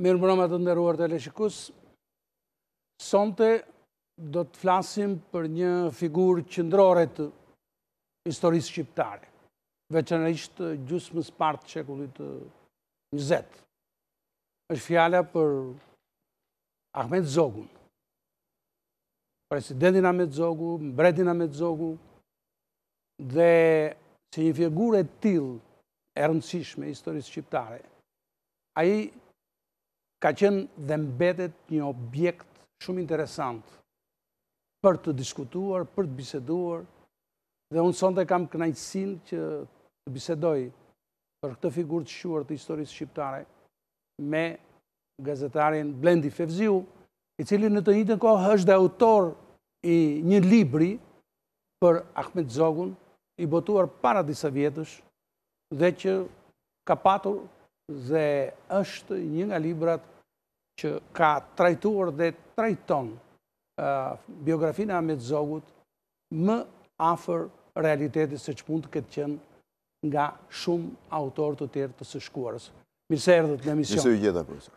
Mirë mbrëma të nderuar teleshikues, sonte do të flasim për një figurë qendrore të historisë shqiptare, veçanërisht gjysmës së parë të shekullit të njëzet. është fjala për Ahmet Zogun, presidentin Ahmet Zogu, mbretin Ahmet Zogu, dhe si një figurë e tillë e rëndësishme e historisë shqiptare, ai ka qenë dhe mbetet një objekt shumë interesant për të diskutuar, për të biseduar, dhe unë sonte kam kënaqësinë që të bisedoj për këtë figurë të shquar të historisë shqiptare, me gazetarin Blendi Fevziu, i cili në të njëjtën kohë është dhe autor i një libri për Ahmet Zogun, i botuar para disa vjetësh dhe që ka patur dhe është një nga librat që ka trajtuar dhe trajton biografinë e Ahmet Zogut më afër realitetit se ç'mund të ketë qenë nga shumë autorë të tjerë të së shkuarës. Mirë se erdhët në emision. Mirë se ju gjeta, profesor.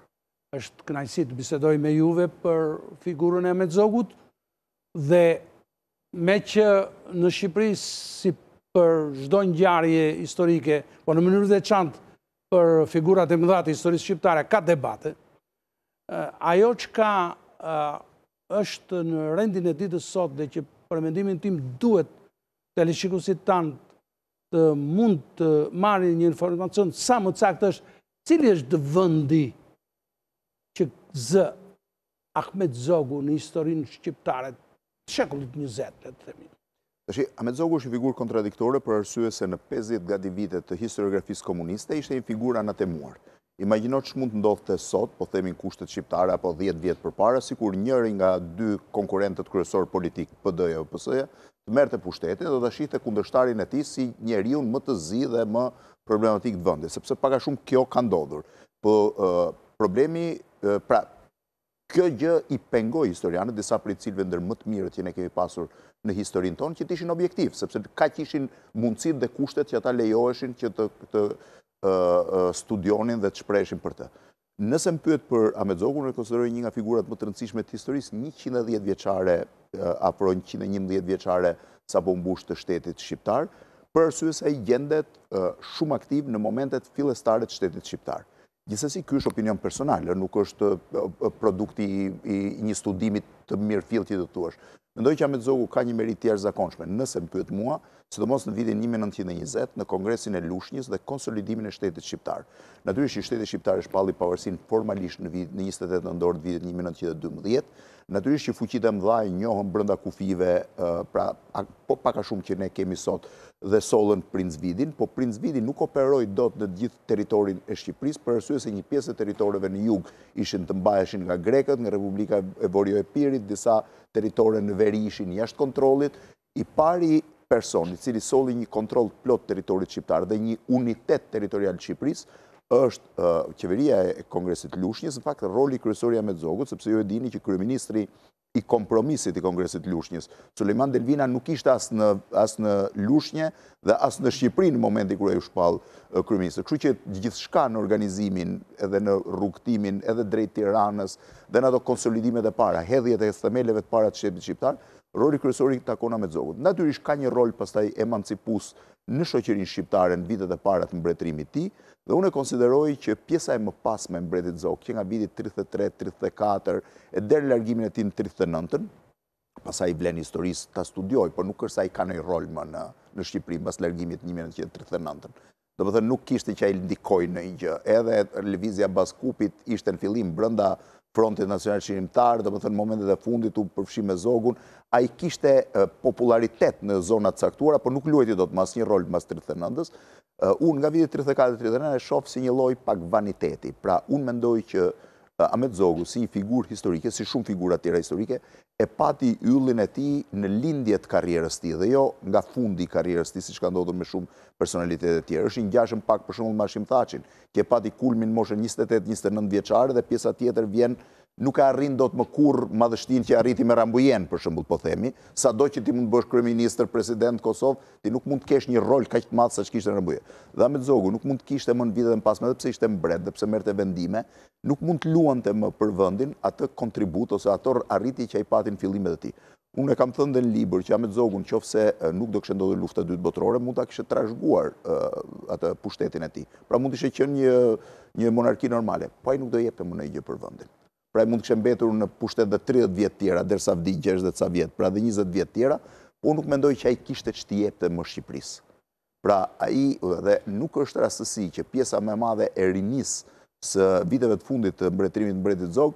Është kënaqësi të bisedoj me juve për figurën e Ahmet Zogut dhe meqë në Shqipëri si për çdo ngjarje historike, po në mënyrë të veçantë për figurat e mëdha të historisë shqiptare ka debate. Ajo çka është në rendin e ditës sot dhe që për mendimin tim duhet teleshikuesit tanë të mund të marrin një informacion sa më të saktë është cili është vendi që zë Ahmet Zogu në historinë shqiptare të shekullit 20, le të themi. Tash, Ahmet Zogu është një figurë kontradiktore për arsye se në 50 gati vite të historiografisë komuniste ishte një figurë e anatemuar. Imagjino ç'mund të ndodhte sot, po themi në kushtet shqiptare apo dhjetë vjet përpara, sikur njëri nga dy konkurrentët kryesorë politikë, PD-ja apo PS-ja, të merrte pushtetin do ta shihte kundërshtarin e tij si njeriun më të zi dhe më problematik të vendit, sepse pak a shumë kjo ka ndodhur. Problemi, pra, Kjo gjë i pengoi historianët, disa prej të cilëve ndër më të mirët që ne kemi pasur në historinë tonë, që të ishin objektivë, sepse kaq ishin mundësitë dhe kushtet që ata lejoheshin që të studionin dhe të shpreheshin për të. Nëse më pyet për Ahmet Zogun, unë e konsideroj një nga figurat më të rëndësishme të historisë 110 vjeçare apo 111 vjeçare sapo mbush të shtetit shqiptar, për arsye se ai gjendet shumë aktiv në momentet fillestare të shtetit shqiptar. Gjithsesi, ky është opinion personal, ë, nuk është produkt i i një studimi të mirëfilltë që do të thuash. Mendoj që Ahmet Zogu ka një meritë të jashtëzakonshme, nëse më pyet mua, sidomos në vitin një mijë e nëntëqind e njëzet, në Kongresin e Lushnjes dhe konsolidimin e shtetit shqiptar. Natyrisht që shteti shqiptar e shpalli pavarësinë formalisht në vij, në njëzet e tetë nëntor të vitit një mijë e nëntëqind e dymbëdhjetë, Natyrisht që fuqitë e mëdha e njohën brenda kufijve, pra pak a shumë që ne kemi sot, dhe sollën Princ Vidin, po Princ Vidi nuk operoi dot në të gjithë territorin e Shqipërisë, për arsye se një pjesë e territoreve në jug ishin të mbaheshin nga grekët, nga Republika e Vorio-Epirit, disa territore në veri ishin jashtë kontrollit, I pari person i cili solli një kontroll të plotë të territorit shqiptar dhe një unitet territorial të Shqipërisë është qeveria e Kongresit të Lushnjes, në fakt roli kryesor i Ahmet Zogut, sepse ju e dini që kryeministri i kompromisit i Kongresit të Lushnjes, Sulejman Delvina nuk ishte as në as në Lushnje dhe as në Shqipëri në momentin kur ai u shpall kryeministër. Kështu që gjithçka në organizimin edhe në rrugëtimin edhe drejt Tiranës dhe në ato konsolidimet e para, hedhjet e themeleve të para të shtetit shqiptar, Roli kryesor i takon Ahmet Zogut. Natyrisht ka një rol pastaj emancipues në shoqërinë shqiptare në vitet e para të mbretërimit të tij dhe unë e konsideroj që pjesa e mëpasme e mbretit Zog që nga viti tridhjetë e tre, tridhjetë e katër e deri në largimin e tij në tridhjetë e nëntën, pastaj i vlen historisë ta studiojë, por nuk është se ai ka ndonjë rol më në në Shqipëri mbas largimit një mijë e nëntëqind e tridhjetë e nëntën. Domethënë nuk ishte që ai ndikoi ndonjë gjë. Edhe lëvizja e Abaz Kupit ishte në fillim brenda Frontit Nacional Çlirimtar, domethënë në momentet e fundit u përfshi me Zogun. Ai kishte popullaritet në zona të caktuara, por nuk luajti dot më asnjë rol mbas tridhjetë e nëntës. Unë nga viti tridhjetë e katër tridhjetë e nëntë e shoh si një lloj pak vaniteti. Pra unë mendoj që Ahmet Zogu, si një figurë historike, si shumë figura tjera historike, e pati yllin e tij në lindje të karrierës së tij dhe jo nga fundi i karrierës së tij, siç ka ndodhur me shumë personalitete të tjerë. Është i ngjashëm pak, për shembull, me Hashim Thaçin, që e pati kulmin në moshën njëzet e tetë, njëzet e nëntë vjeçare dhe pjesa tjetër vjen nuk e arrin dot më kurrë madhështinë që e arriti me Rambujenë, për shembull, po themi, sado që ti mund të bëhesh kryeministër, president në Kosovë, ti nuk mund të kesh një rol kaq të madh sa ç'kishte në Rambuje. Dhe Ahmet Zogu nuk mund të kishte më në vitet e mëpasme, edhe pse ishte mbret dhe pse merrte vendime, nuk mund të luante më për vendin atë kontribut ose ato arritje që ai pati në fillimet e tij. Unë e kam thënë dhe në libër që Ahmet Zogu në qoftë se nuk do kishte ndodhur Lufta e Dytë Botërore mund ta kishte trashëguar atë pushtetin e tij. Pra mund të kishte qenë një një monarki normale, po ai nuk do jepte më ndonjë gjë për vendin. Pra ai mund të kishte mbetur në pushtet dhe 30 vjet tjera derisa vdiq 60 e ca vjet, pra dhe 20 vjet tjera, po unë nuk mendoj që ai kishte ç't'i jepte më Shqipërisë. Pra, ai dhe nuk është rastësi që pjesa më e madhe e rinisë së viteve të fundit të mbretërimit të mbretit Zog,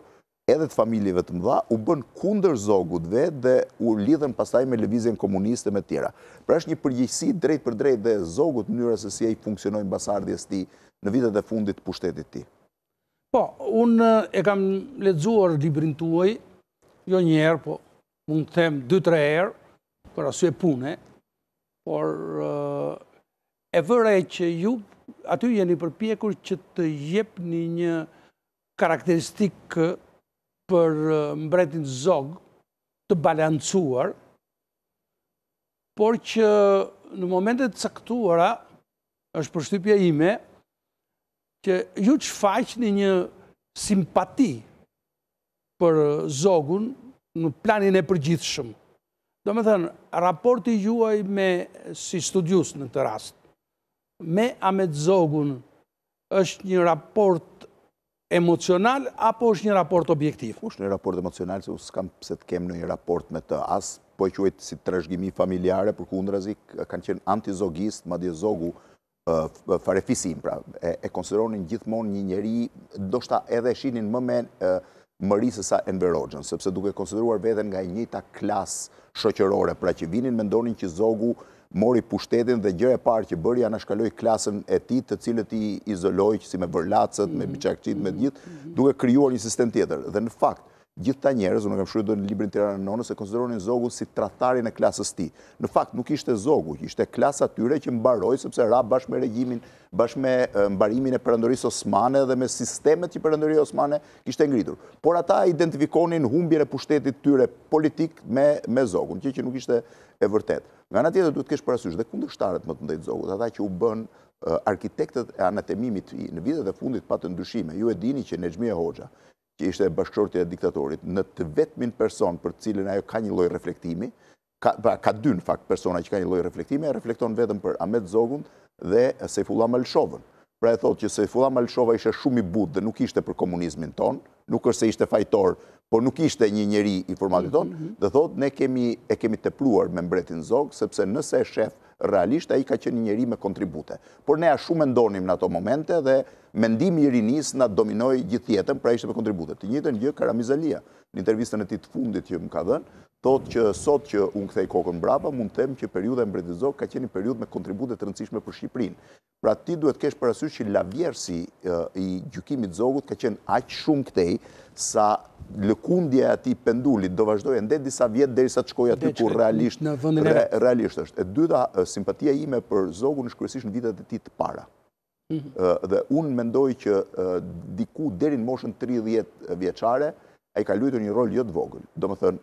edhe të familjeve të mëdha, u bënë kundër Zogut vetë dhe u lidhën pastaj me lëvizjen komuniste me të tjera. Pra është një përgjegjësi e drejtpërdrejtë dhe e Zogut mënyra se si ai funksionoi mbas ardhjes së tij në vitet e fundit të pushtetit të tij. Po, unë e kam lexuar librin tuaj, jo një herë, po mund të them dy-tre herë për arsye pune, por e vë re që ju aty jeni përpjekur që të jepni një karakteristikë për mbretin Zog të balancuar, por që në momente të caktuara, është përshtypja ime, që ju shfaqni një simpati për Zogun në planin e përgjithshëm. Domethënë, raporti juaj me si studius në këtë rast, me Ahmet Zogun është një raport emocional apo është një raport objektiv? S'është një raport emocional, se unë s'kam pse të kem ndonjë raport me të as, po e quajte si trashëgimi familjare, përkundrazi, kanë qenë antizogistë, madje Zogun, farefisi im, pra e konsideronin gjithmonë një njeri, ndoshta edhe e shihnin më me mëri sesa Enver Hoxhën, sepse duke e konsideruar veten nga e njëjta klasë shoqërore, pra që vinin mendonin që Zogu mori pushtetin dhe gjëja e parë që bëri anashkaloi klasën e tij, të cilët i izoloi si me Vërlacët, me Biçakçinjtë, me të gjithë, duke krijuar një sistem tjetër. Dhe në fakt, Gjithë këta njerëz, unë e kam shkruar në librin Tirana e Nonës, e konsideronin Zogun si tradhtarin e klasës së tij. Në fakt, nuk ishte Zogu, ishte klasa e tyre që mbaroi sepse ra bashkë me regjimin, bashkë me mbarimin e Perandorisë Osmane dhe me sistemet që Perandoria Osmane kishte ngritur. Por ata identifikonin humbjen e pushtetit të tyre politik me Zogun, gjë që nuk ishte e vërtetë. Nga ana tjetër, duhet të kesh parasysh dhe kundërshtarët më të mëdhenj të Zogut, ata që u bënë arkitektët e anatemimit të tij, në vitet e fundit patën dyshime. Ju e dini që Nexhmije Hoxha, që ishte bashkëshortja e diktatorit, në të vetmin person për të cilin ajo ka një lloj reflektimi, ka pra ka dy në fakt persona që kanë një lloj reflektimi, ajo reflekton vetëm për Ahmet Zogun dhe Sejfulla Malëshovën. Pra ajo thotë që Sejfulla Malëshova ishte shumë i butë dhe nuk ishte për komunizmin tonë, nuk është se ishte fajtor, por nuk ishte një njeri i formatit tonë, mhm, mhm. dhe thotë ne kemi e kemi tepruar me mbretin Zog, sepse nëse e shef realisht ai ka qenë një njeri me kontribute. Por ne ashtu mendonim në ato momente dhe Mendimi i rinisë na dominoi gjithë jetën, pra ishte me kontribute. Të njëjtën gjë ka Ramiz Alia. Në intervistën e tij të fundit që më ka dhënë, thotë që sot që unë kthej kokën mbrapa, mund të them që periudha e mbretit Zog ka qenë një periudhë me kontribute të rëndësishme për Shqipërinë. Pra ti duhet të kesh parasysh që lavjerësi i gjykimit të Zogut ka qenë aq shumë këtej, sa lëkundja e atij pendulit do vazhdojë ende disa vjet derisa të shkojë aty ku realisht realisht është. E dyta, simpatia ime për Zogun është kryesisht në vitet e tij të para. Dhe unë mendoj që diku deri në moshën 30 vjeçare, ai ka luajtur një rol jo të vogël. Domethënë,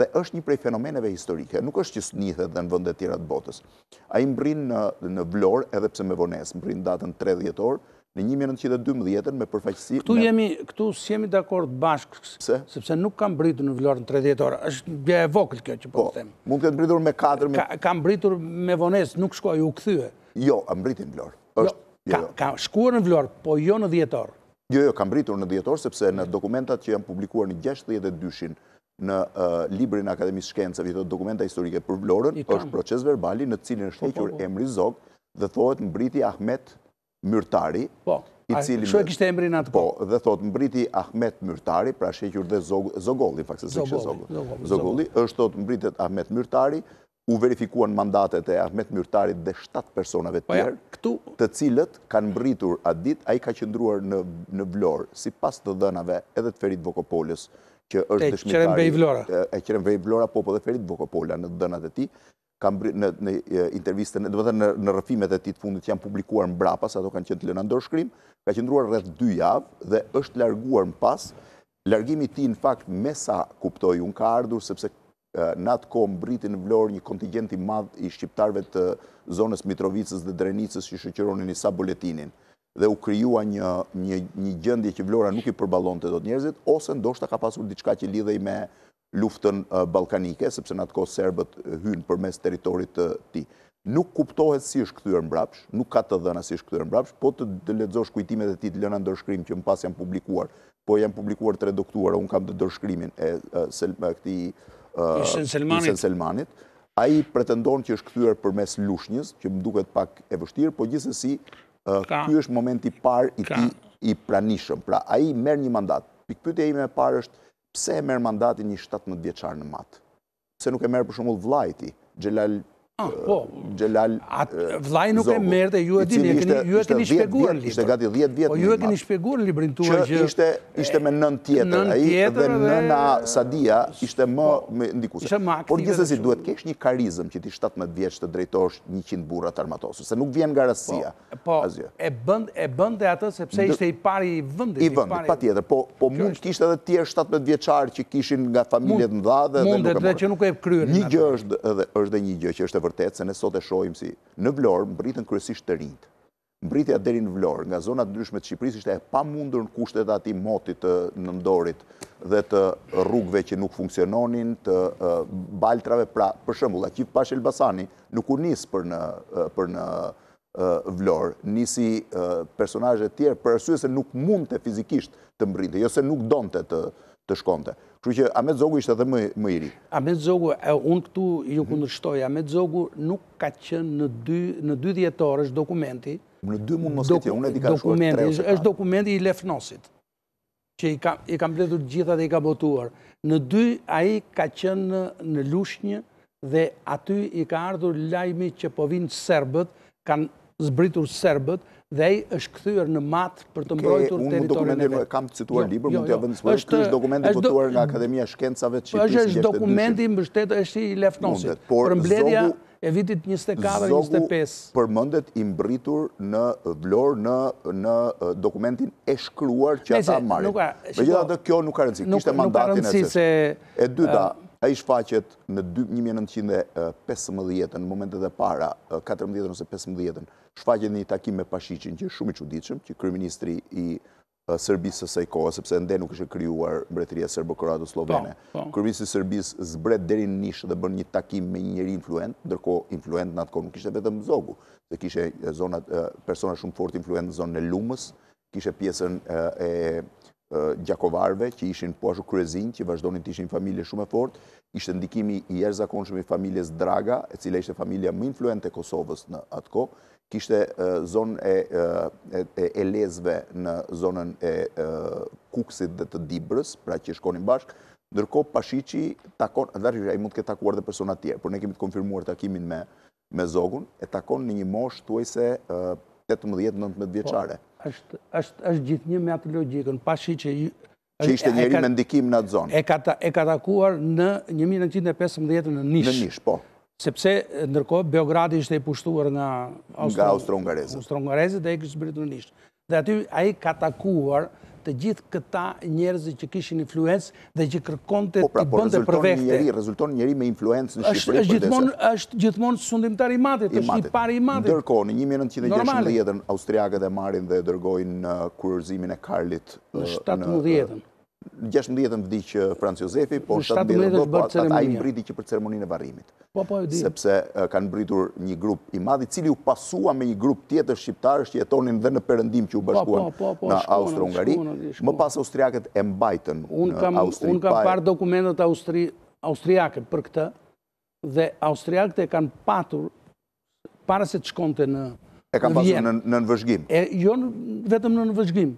dhe është një prej fenomeneve historike, nuk është që s'njihet dhe në vende të tjera të botës. Ai mbërrin në Vlorë, edhe pse me vonesë, mbërrin datën 3 dhjetor, në 1912 me përfaqësi... Këtu jemi, këtu s'jemi dakord bashkë, sepse nuk ka mbërritur në Vlorë në 3 dhjetor, është biseda e vogël kjo që po, po të them. Mund të ketë mbërritur me 4... Ka mbërritur me vonesë, nuk shkoi, u kthye. Jo, ka mbërritur në Vlorë. Jo, jo, jo. Ka shkuar në Vlorë, po jo në dhjetor. Jo, jo, ka mbërritur në dhjetor, sepse në dokumentat që janë publikuar në 62-shin në librin e Akademisë Shkencave, i thotë dokumenta historike për Vlorën, është proces verbali në të cilin është po, po, hequr po. emri Zog dhe thuhet mbërriti Ahmet Myrtari. Po, ashtu e kishte emri në atë kohë? Po, dhe thotë mbërriti Ahmet Myrtari, pra është hequr dhe Zogolli, faktikisht e kishte Zogolli. Zogolli, është thotë mbërriti Ahmet Myrtari, U verifikuan mandatet e Ahmet Myrtarit dhe shtatë personave tjerë, të cilët kanë mbërritur atë ditë, ai ka qëndruar në në Vlorë, sipas të dhënave edhe të Ferit Vokopolës, që është dëshmitari Eqrem bej Vlora, po po dhe Ferit Vokopola në të dhënat e tij, ka në në intervistën, domethënë në në rrëfimet e tij të fundit që janë publikuar mbrapa, se ato kanë qenë të lëna në dorëshkrim, ka qëndruar rreth dy javë dhe është larguar më pas Largimi i tij në fakt me sa kuptoj unë ka ardhur sepse në atë kohë mbërriti në Vlorë një kontigjent i madh i shqiptarëve të zonës së Mitrovicës dhe Drenicës që shoqëronin Isa Boletinin dhe u krijua një një një gjendje që Vlora nuk i përballonte dot njerëzit ose ndoshta ka pasur diçka që lidhej me luftën ballkanike, sepse në atë kohë serbët hyjnë përmes territorit të tij. Nuk kuptohet si është kthyer mbrapsh, nuk ka të dhëna si është kthyer mbrapsh, po të të lexosh kujtimet e tij të lëna në dorëshkrim që më pas janë publikuar, po janë publikuar të reduktuara, unë kam dhe dorëshkrimin e këtij Hysen Selmanit, ai pretendon që është kthyer përmes Lushnjës, që më duket pak e vështirë, po gjithsesi ky është momenti i parë i tij i pranishëm. Pra ai merr një mandat. Pikëpyetja ime e parë është Pse e merr mandatin një shtatëmbëdhjetë vjeçar në Mat? Pse nuk e merr për shembull vëllai i tij, Xhelal Ah, po. Xhelal vëllai nuk e merrte, ju e dini, ishte, ju e keni shpjeguar në librin. Ishte gati 10 vjet. Po ju e keni shpjeguar në librin tuaj që ishte ishte me nënë tjetër, ai dhe nëna Sadia ishte më po, më ndikuese. Ishte më aktive. Por gjithsesi duhet të kesh një karizëm që ti 17 vjeç të drejtosh 100 burra të armatosur, se nuk vjen nga rastësia. Po, e bënte atë sepse ishte i pari i vendit. I vendit, patjetër. Po, po mund të kishte edhe të tjerë 17 vjeçarë që ishin nga familjet e mëdha dhe nuk e mërë. Që nuk e kryrë. Një gjë është dhe, është dhe një gjë që është e vërtetë, se ne sot e shohim si në Vlorë mbërritën kryesisht të rinjtë. Mbërritja deri në Vlorë, nga zona të ndryshme të Shqipërisë, ishte e pamundur në kushtet e atij motit të nëntorit dhe të rrugëve që nuk funksiononin, të baltrave, pra për shembull, Aqif Pashë Elbasani nuk u nis për në, për në, për në, Vlorë, nisi personazhe të tjerë për arsye se nuk mundte fizikisht të mbërrinte, jo se nuk donte të, të shkonte. Kështu që Ahmet Zogu ishte edhe më më i ri. Ahmet Zogu, unë këtu ju kundërshtoj, Ahmet Zogu nuk ka qenë në dy në dy dhjetor, është dokumenti. Në dy mund mos ketë qenë, unë e di ka shkuar tre ose katër. Është dokumenti i Lef Nosit. që i ka i ka mbledhur të gjitha dhe i ka botuar. Në dy ai ka qenë në Lushnjë dhe aty i ka ardhur lajmi që po vijnë serbët, kanë zbritur serbët dhe ai është kthyer në Mat për të mbrojtur territorin e vet. Unë kam cituar jo, libër, jo, mund t'ia jo. vëmë zbërë. Ky është dokumenti i botuar nga Akademia e Shkencave të Shqipërisë. Është dokumenti i mbështetur është i Lef Nosit. Por mbledhja e vitit njëzet e katër, njëzet e Zogu pesë. përmendet i mbërritur në Vlorë në në dokumentin e shkruar që Nëse, ata marrin. nuk ka- shiko, Megjithatë kjo nuk ka rëndësi, nuk- kishte nuk ka mandatin e rëndësi CSH. se- E dyta, ai shfaqet në dy- një mijë e nëntëqind e pesëmbëdhjetë në momentet e para, katërmbëdhjetën ose pesëmbëdhjetën, shfaqet në një takim me Pashiçin që është shumë i çuditshëm, që kryeministri i Serbisë së asaj kohe, sepse ende nuk ishte krijuar mbretëria serbo-kroato-sllovene. Kryeministri i Serbisë zbret deri në Nish dhe bën një takim me një njeri influent, ndërkohë influent në atë kohë nuk ishte vetëm Zogu, se kishe zo- persona shumë fort influent në zonën e Lumës, kishe pjesën e gjakovarëve që ishin po ashtu Kryezinj që vazhdonin të ishin familje shumë e fortë, ishte ndikimi i jashtëzakonshëm i familjes Draga, e cila ishte familja më influente e Kosovës në atë kohë, Kishte zonën e Elezëve në zonën e Kukësit dhe të Dibrës, pra që shkonin bashkë. Ndërkohë Pashiçi takon, ai mund të ketë takuar dhe persona të tjerë, por ne kemi të konfirmuar takimin me me Zogun, e takon në një moshë thuajse tetëmbëdhjetë, nëntëmbëdhjetë vjeçare. Po, është është është gjithnjë me atë logjikën. Pashiçi që ishte njeri me ndikim në atë zonë. E ka, e ka takuar në 1915 në Nish. Në Nish, po. Sepse, ndërkohë, Beogradi ishte i pushtuar nga austro-hungarezët. Austro-hungarezët dhe ai kishte zbritur në Nish. Dhe aty, ai ka takuar të gjithë këta njerëzit që kishin influencë dhe që kërkonte, po, pra, t'i, po, bënte për vete. Rezulton njeri me influencë në Shqipëri sepse. është gjithmonë sundimtar i Matit, është i pari i Matit. Ndërkohë, në 1916, austriakët e marrin dhe e dërgojnë në kurorëzimin e Karlit Në shtatëmbëdhjetën. Në gjashtëmbëdhjetën vdiq Franc Jozefi, po në shtatëmbëdhjetën do po atë ai mbriti që për ceremoninë e varrimit. Po, po, e di. Sepse kanë mbritur një grup i madh, i cili u pasua me një grup tjetër shqiptarësh që jetonin dhe në perëndim që u po, bashkuan po, po, në Austro-Hungari. Më pas austriakët e mbajtën në Austri. Unë kam parë dokumentet austriake për këtë, Dhe austriakët e kanë patur para se të shkonte në E kanë pasur nën vëzhgim. E jo vetëm nën vëzhgim,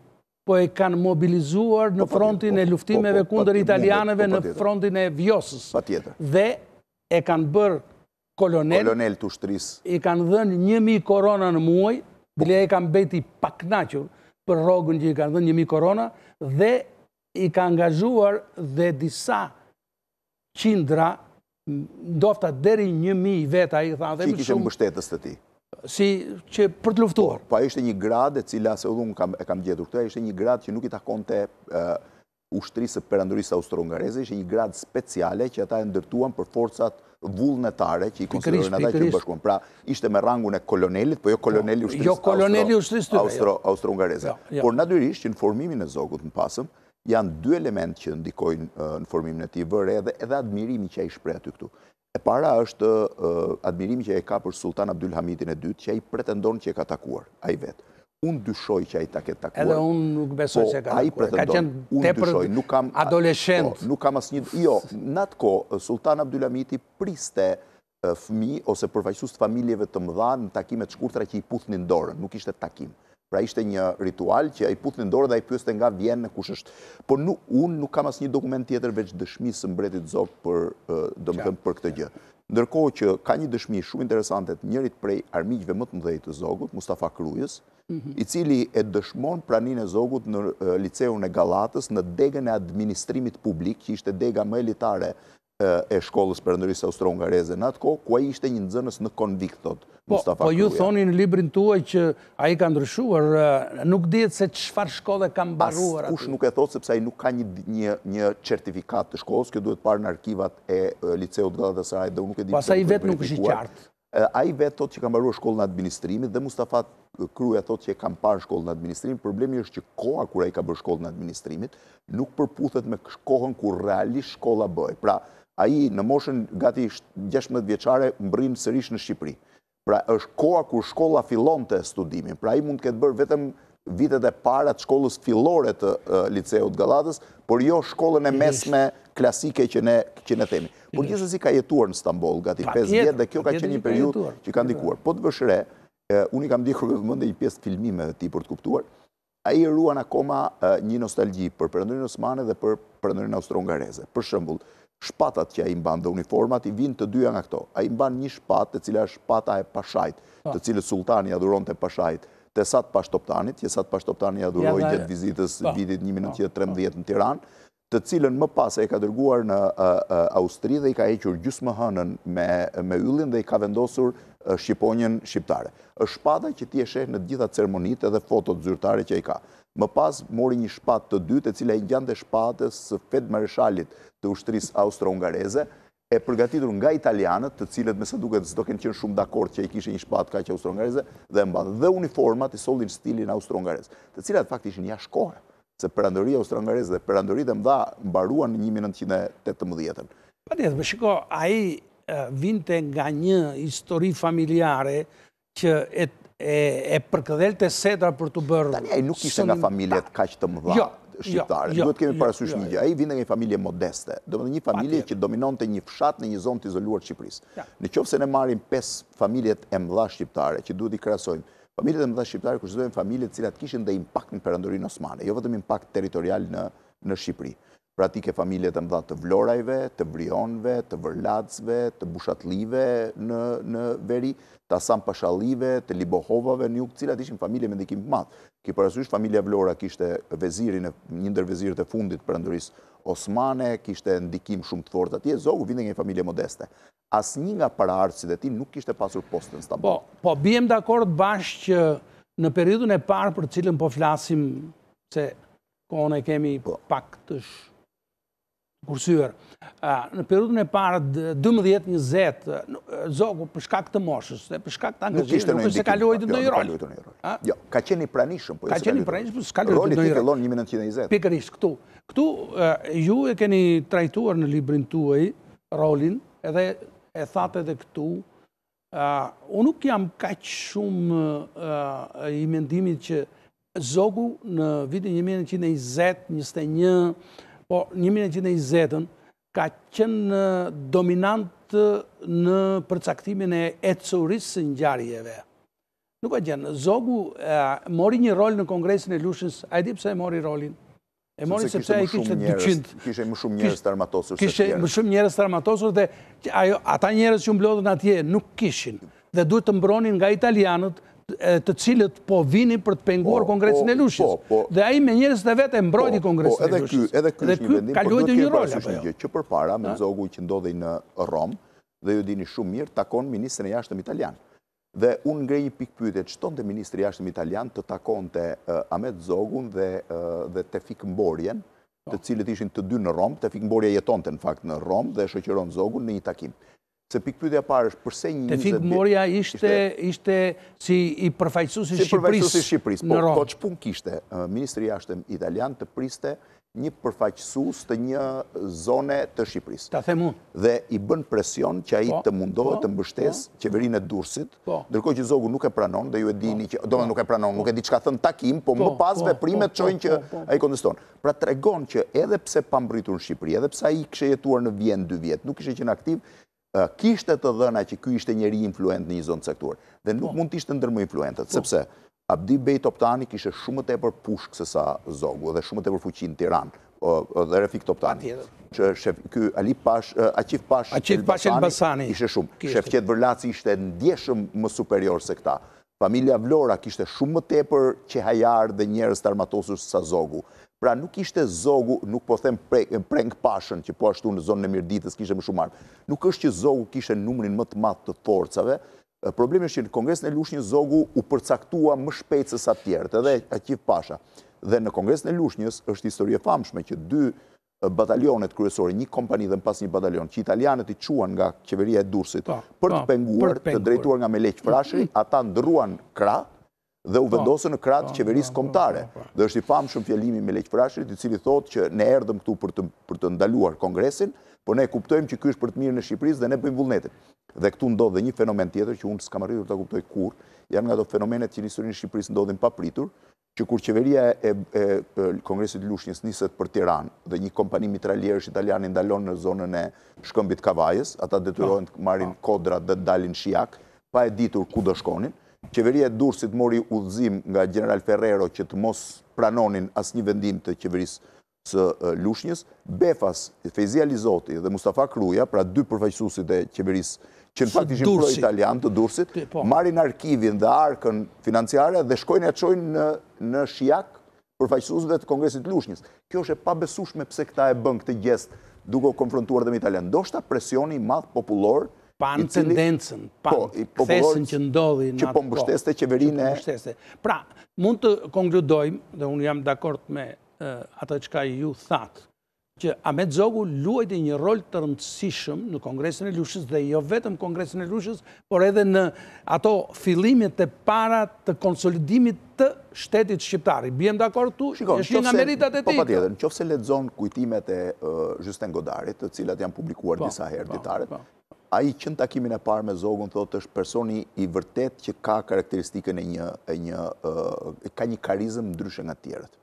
po e kanë mobilizuar në po, po, frontin po, e luftimeve kundër italianëve në frontin e Vjosës. Patjetër. Dhe e kanë bërë kolonel. Kolonel të ushtrisë. I kanë dhënë 1000 korona në muaj, bile ai ka mbet i pakënaqur për rrogën që i kanë dhënë 1000 korona dhe i ka angazhuar dhe disa qindra, ndofta deri një mijë veta i tha dhe më shumë. Që i kishte mbështetës të tij? Si që për të luftuar. Po, po a ishte një gradë e cila se edhe unë e kam gjetur këtë, a ishte një gradë që nuk i takonte ushtrisë së perandorisë austro-hungareze, ishte një gradë speciale që ata e ndërtuan për forcat vullnetare që i konsideronin ata që iu bashkuan. Pra, ishte me rangun e kolonelit, po jo kolonel i po, ushtrisë jo austro-hungareze. Jo, jo. Por, natyrisht, që në formimin e Zogut të mëpasshëm, Janë dy elementë që ndikojnë në formimin e tij, vëre edhe edhe admirimi që ai shpreh aty këtu. E para është admirimi që ai ka për Sulltan Abdylhamitin e dytë, që ai pretendon që e ka takuar ai vetë. Unë dyshoj që ai ta ketë takuar. Edhe unë nuk besoj po, se e ka takuar. Ka qenë tepër adoleshent. Po, nuk kam asnjë, jo, në atë kohë Sulltan Abdylhamiti priste fëmijë ose përfaqësues të familjeve të mëdha në takime të shkurtra që i puthnin dorën, nuk ishte takim. Pra ishte një ritual që i puthnin dorën dhe ai pyeste nga vjen e kush është. Po nuk unë nuk kam asnjë dokument tjetër veç dëshmisë së mbretit Zog për domethënë për këtë gjë. Ndërkohë që ka një dëshmi shumë interesante të njërit prej armiqve më të mëdhenj të Zogut, Mustafa Krujës, i cili e dëshmon praninë e Zogut në Liceun e Gallatës në degën e administrimit publik, që ishte dega më elitare e shkollës së perandorisë austro-hungareze në atë kohë, ku ai ishte një nxënës në konvikt, thotë Mustafa Kruja. Po, po ju thoni në librin tuaj që ai ka ndryshuar, nuk dihet se çfarë shkolle ka mbaruar aty. Askush nuk e thotë sepse ai nuk ka një një një certifikatë të shkollës, kjo duhet parë në arkivat e Liceut Galatasaray dhe unë nuk e di pse nuk është verifikuar. Pastaj ai vetë nuk është i qartë. Edhe ai vetë thotë që ka mbaruar shkollën e administrimit dhe Mustafa Kruja thotë që e kam parë në shkollën e administrimit, problemi është që koha kur ai ka bërë shkollën e administrimit nuk përputhet me kohën kur realisht shkolla bëhej. Pra, ai në moshën gati gjashtëmbëdhjetë vjeçare mbërrin sërish në Shqipëri. Pra, është koha kur shkolla fillonte studimin. Pra, ai mund të ketë bërë vetëm vitet e para të shkollës fillore të Liceut të Gallatës, por jo shkollën e mesme klasike që ne themi. Por gjithsesi ka jetuar në Stamboll gati 5 vjet dhe kjo ka qenë një periudhë që ka ndikuar. Po të vësh re, unë i kam ndjekur me vëmendje një pjesë të filmimeve të tij për të kuptuar, ai e ruan akoma një nostalgji për Perandorinë Osmane dhe për Perandorinë Austro-Hungareze. Për shembull, shpatat që ai mban dhe uniformat i vijnë të dyja nga këto. Ai mban një shpatë e cila është shpata e pashait, të cilën sulltani ia dhuronte pashait të Esat Pash Toptanit, që Esat Pash Toptani ia dhuroi gjatë vizitës po, vitit 1913 po, po. në Tiranë, të cilën më pas e ka dërguar në Austri dhe i ka hequr gjysmëhënën me yllin dhe i ka vendosur shqiponjën shqiptare. Është shpata që ti e sheh në të gjitha ceremonitë edhe fotot zyrtare që i ka. Më pas mori një shpatë të dytë e cila i ngjante shpatës së feldmareshalit të ushtrisë austro-hungareze, e përgatitur nga italianët, të cilët me sa duket s'do kenë qenë shumë dakord që i kishte një shpatë kaq austro-hungareze, dhe e mban. Dhe uniformat i sillnin stilin austro-hungarez, të cilat në fakt ishin jashtë kohe, se Perandoria Austro-Hungareze dhe Perandoritë e Mëdha mbaruan në një mijë e nëntëqind e tetëmbëdhjetë. Patjetër, po shiko, ai vinte nga një histori familjare Që e përkëdhelte sedra për t'u bërë... Tani, ai nuk ishte nga familjet kaq të mëdha shqiptare. Jo, jo, jo. Duhet të kemi parasysh një gjë. Ai vinte nga një familje modeste. Domethënë një familje që dominonte një fshat në një zonë të izoluar të Shqipërisë. Në qoftë se ne marrim pesë familjet e mëdha shqiptare, që duhet t'i krahasojmë, familjet e mëdha shqiptare kuptojmë familje të cilat kishin dhe impakt në perandorinë osmane, jo vetëm impakt territorial në Shqipëri. Pra ti ke familje të mëdha të Vlorajve, të Vrionasve, të Vërlacëve, të Bushatllive në veri, të Asllan Pashallive, të Libohovave në jug, të cilat ishin familje me ndikim të madh. Ki parasysh familja Vlora kishte vezirin e një ndër vezirët e fundit të Perandorisë Osmane, kishte ndikim shumë të fortë atje, Zogu vinte nga një familje modeste. Asnjë nga paraardhësit e tij nuk kishte pasur poste në Stamboll. Po, po biem dakord bashkë që në periudhën e parë për të cilën po flasim se Kohën e kemi pak të kursyer. Në periudhën e parë 12-20 Zogu për shkak të moshës dhe për shkak të angazhimit nuk është se ka luajtur ndonjë rol. Jo, ka qenë i pranishëm, po jo. Ka qenë i pranishëm, s'ka luajtur ndonjë rol. Roli i fillon 1920. Pikërisht këtu. Këtu ju e keni trajtuar në librin tuaj rolin edhe e thatë edhe këtu Unë nuk jam kaq shumë i mendimit që Zogu në vitin 1920, 21, po 1920-ën, ka qenë dominant në përcaktimin e ecurisë së ngjarjeve. Nuk ka gjë. Zogu mori një rol në kongresin e Lushnjës. A e di pse e mori rolin? E mori sepse ai kishte 200. Kishte më shumë njerëz të armatosur se tjerë. Kishte më shumë njerëz të armatosur dhe ata njerëz që u mblodhën atje nuk kishin. Dhe duhet të mbronin nga italianët të cilët po vinin për të penguar po, kongresin po, e Lushnjës. Po, dhe ai me njerëz të vet e mbrojti kongresin e Lushnjës. Edhe ky, edhe ky është një vendim, por duhet të kemi parasysh një gjë që përpara Ahmet Zogu që ndodhej në Romë dhe ju dini shumë mirë takon ministrin e jashtëm italian. Dhe unë ngre një pikëpyetje, ç'donte ministri i Jashtëm italian të takonte Ahmet Zogun dhe dhe Tefik Mborjen, të cilët ishin të dy në Romë, Tefik Mborja jetonte në fakt në Romë dhe e shoqëron Zogun në një takim. Se pikëpyetja e parë është përse një njëzet vjeç Tefik Mborja ishte si, si përfaqësues i Shqipërisë në Romë. Po ç'punë kishte ministri i Jashtëm italian të priste një përfaqësues të një zone të Shqipërisë. Ta them unë. Dhe i bën presion që ai po, të mundohet po, të mbështesë po. qeverinë e Durrësit, ndërkohë që Zogu nuk e pranon dhe ju e dini që domethënë nuk e pranon, nuk e di ç'ka thënë në takim, po më pas veprimet çojnë që ai e konteston. Pra tregon që edhe pse pa mbërritur në Shqipëri, edhe pse ai kishte jetuar në Vjenë dy vjet, nuk kishte qenë aktiv, kishte të dhëna që ky ishte njeri influent në një zonë të caktuar. Dhe nuk mund të ishte ndër më influentët, sepse Abdi Bej Toptani kishte shumë më tepër pushkë se sa Zogu dhe shumë më tepër fuqi në Tiranë, dhe Refik Toptani. Patjetër. Ky Ali Pash, Aqif Pash Elbasani ishte shumë. Shefqet Vërlaci ishte ndjeshëm më superior se këta. Familja Vlora kishte shumë më tepër qehajarë dhe njerëz të armatosur se sa Zogu. Pra nuk ishte Zogu, nuk po them Preng Pashën që po ashtu në zonën e Mirditës kishte më shumë armë. Nuk është që Zogu kishte numrin më të madh të forcave, problemi është që në Kongresin e Lushnjës Zogu u përcaktua më shpejt se sa të tjerët, edhe Aqif Pasha. Dhe në Kongresin e Lushnjës është histori e famshme që dy batalionet kryesore, një kompani dhe më pas një batalion, që italianët i çuan nga qeveria e Durrësit, për të penguar, të drejtuar nga Meleq Frashëri, ata ndërruan krah dhe u vendosën në krah të qeverisë kombëtare. Dhe është i famshëm fjalimi i Meleq Frashërit, i cili thotë që ne erdhëm këtu për të për të ndaluar Kongresin, por ne e kuptojmë që ky është për të mirën e Shqipërisë dhe ne bëjmë vullnetin. Dhe këtu ndodh dhe një fenomen tjetër që unë s'kam arritur ta kuptoj kurrë, janë nga ato fenomenet që në historinë e Shqipërisë ndodhin papritur, që kur qeveria e Kongresit të Lushnjës niset për Tiranë dhe një kompani mitralierësh italiane i ndalon në zonën e Shkëmbit të Kavajës, ata detyrohen të marrin kodrat dhe të dalin Shijak, pa e ditur ku do shkonin. Qeveria e Durrësit mori udhëzim nga gjeneral Ferrero që të mos pranonin asnjë vendim të qeverisë së Lushnjës, befas Fejzi Alizoti dhe Mustafa Kruja, pra dy përfaqësuesit e qeverisë që në fakt ishin pro-italianë të Durrësit, po. marrin arkivin dhe arkën financiare dhe shkojnë e çojnë në në Shijak përfaqësuesve të Kongresit të Lushnjës. Kjo është e pabesueshme pse këta e bënë këtë gjest duke u konfrontuar dhe me italianë. Ndoshta presioni i madh popullor panë tendencën, panë po, kthesën që ndodhi në atë kohë. Që po mbështeste qeverinë e... Pra, mund të konkludojmë, dhe unë jam dakord me atë çka ju thatë, që Ahmet Zogu luajti një rol të rëndësishëm në Kongresin e Lushnjës dhe jo vetëm Kongresin e Lushnjës, por edhe në ato fillimet e para të konsolidimit të shtetit shqiptar. Biem dakord këtu, është një nga meritat e tij. Po patjetër, në qoftë se lexon kujtimet e Justin Godartit, të cilat janë publikuar po, disa herë po, ditarët, po. Ai që në takimin e parë me Zogun thotë është personi i vërtetë që ka karakteristikën e një e një ka një karizëm ndryshe nga të tjerët.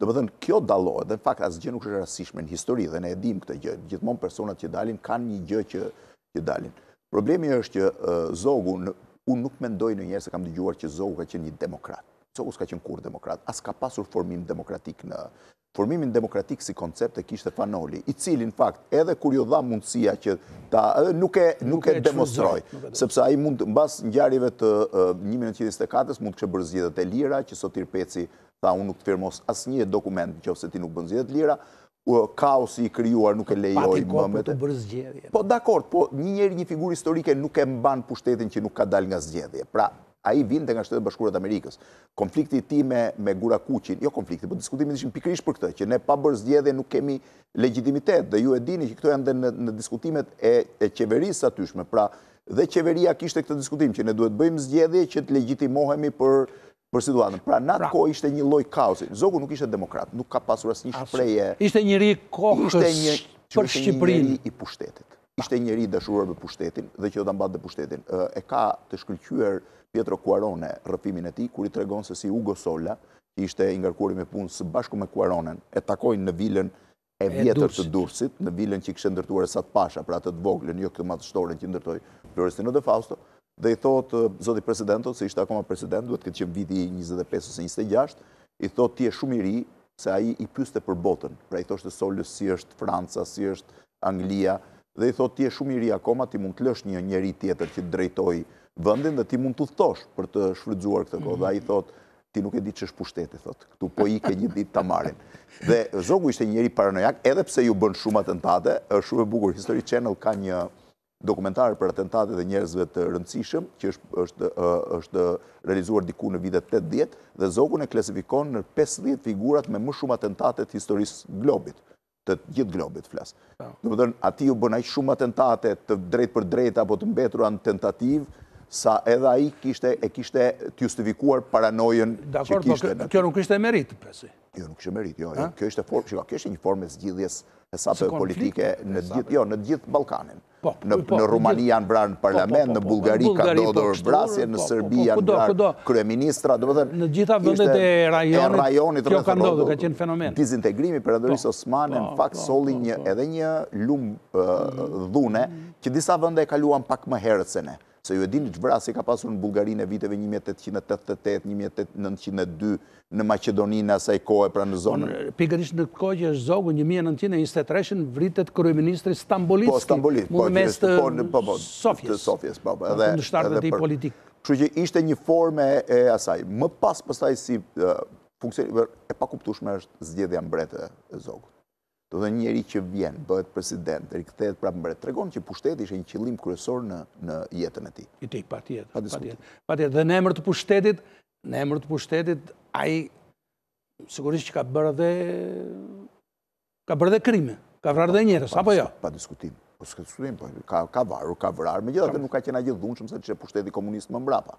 Domethënë kjo dallohet dhe në fakt asgjë nuk është e rastësishme në histori dhe ne e dimë këtë gjë. Gjithmonë personat që dalin kanë një gjë që që dalin. Problemi është që Zogu unë nuk mendoj një herë se kam dëgjuar që Zogu ka qenë një demokrat. Zogu s'ka qenë kurrë demokrat, as ka pasur formim demokratik në, Formimin demokratik si koncept e kishte Fan Noli, i cili në fakt edhe kur iu dha mundësia që ta nuk e nuk e demonstroi, sepse ai mund mbas ngjarjeve të një mijë e nëntëqind e njëzet e katër mund të kishte bërë zgjedhje të lira që Sotir Peci tha unë nuk të firmos asnjë dokument nëse ti nuk bën zgjedhje të lira, kaosi i krijuar nuk e lejoi më për të bërë zgjedhje. Po dakord, po një njeri një figurë historike nuk e mban pushtetin që nuk ka dalë nga zgjedhje. Pra, Ai vinte nga Shtetet e Bashkuara të Amerikës. Konflikti i tij me me Gurakuqin, jo konflikti, po diskutimet ishin pikërisht për këtë, që ne pa bërë zgjedhje nuk kemi legjitimitet dhe ju e dini që këto janë dhe në në diskutimet e e qeverisë së atyshme. Pra, dhe qeveria kishte këtë diskutim që ne duhet të bëjmë zgjedhje që të legjitimohemi për për situatën. Pra, në atë pra. kohë ishte një lloj kaosi. Zogu nuk ishte demokrat, nuk ka pasur asnjë shprehje. Ishte njeri i kohës ishte një, për Shqipërinë. Ishte një njeri i pushtetit. ishte njeri i dashuruar me pushtetin dhe që do ta mbante pushtetin. E ka të shkëlqyer Pietro Quaroni rrëfimin e tij, kur i tregon se si Ugo Sola, që ishte i ngarkuari me punë së bashku me Quaronin, e takojnë në vilën e vjetër të Durrësit, në vilën që kishte ndërtuar Esat Pasha, pra atë të voglën, jo këtë madhështoren që ndërtoi Florestano Di Fausto, dhe i thotë zoti president, thotë se ishte akoma president, duhet të ketë qenë viti njëzet e pesë ose njëzet e gjashtë, i thotë ti je shumë i ri, se ai i pyeste për botën, pra i thoshte Solës si është Franca, si është Anglia dhe i thotë ti je shumë i ri akoma, ti mund të lësh një njeri tjetër që të drejtojë vendin dhe ti mund të udhëtosh për të shfrytëzuar këtë kohë. Dhe ai i thotë ti nuk e di ç'është pushteti, thotë. Këtu po ike një ditë ta marrin. Dhe Zogu ishte një njeri paranojak, edhe pse iu bënë shumë atentate, është shumë e bukur. History Channel ka një dokumentar për atentatet e njerëzve të rëndësishëm, që është, është, është realizuar diku në vitet 80, dhe Zogun e klasifikon në 50 figurat me më shumë atentate të historisë së globit. të gjithë globit flas. Domethënë, atij iu bënë aq shumë atentate të drejtpërdrejta apo të mbetura në tentativë, sa edhe ai kishte e kishte të justifikuar paranojën që kishte. Dakor, po kjo nuk ishte meritë, pse? Kjo nuk ishte meritë, jo, jo. Kjo ishte formë, shiko, kjo ishte një formë e zgjidhjes së hesapeve politike në të gjithë, jo, në të gjithë Ballkanin. Në Rumani janë vrarë në parlament, në Bullgari ka ndodhur vrasje, në Serbi janë vrarë kryeministra, domethënë... Në gjitha vëndet e rajonit, kjo ka ndodhur, ka qenë fenomen. Dizintegrimi i Perandorisë Osmane, në fakt, solli edhe një lumë dhune, që disa vende e kaluan pak më herët se ne. Se ju e dini ç'vrasje ka pasur në Bullgarinë e viteve një mijë e tetëqind e tetëdhjetë e tetë, një mijë e nëntëqind e dy, në Maqedoninë e asaj kohe, pra në zonë. Pikërisht në këtë kohë që është Zogu, një mijë e nëntëqind e njëzet e tre, që vritet kryeministri Stamboliski, në mes të Sofjes, kundërshtarëve të tij politikë. Kështu që ishte një formë e asaj. Më pas pastaj si funksion, e pakuptueshme është zgjedhja mbret e Zogut. Domethënë njeri që vjen, bëhet president, rikthehet prapë mbret, tregon që pushteti ishte një qëllim kryesor në jetën e tij. I tij, patjetër. Pa diskutim. Patjetër. Dhe në emër të pushtetit, në emër të pushtetit, ai sigurisht që ka bërë dhe ka bërë dhe krime, ka vrarë dhe njerëz, apo jo? Pa diskutim. Po s'ka diskutim, po ka ka varur, ka vrarë, megjithatë nuk ka qenë aq i dhunshëm sa ishte pushteti komunist më mbrapa.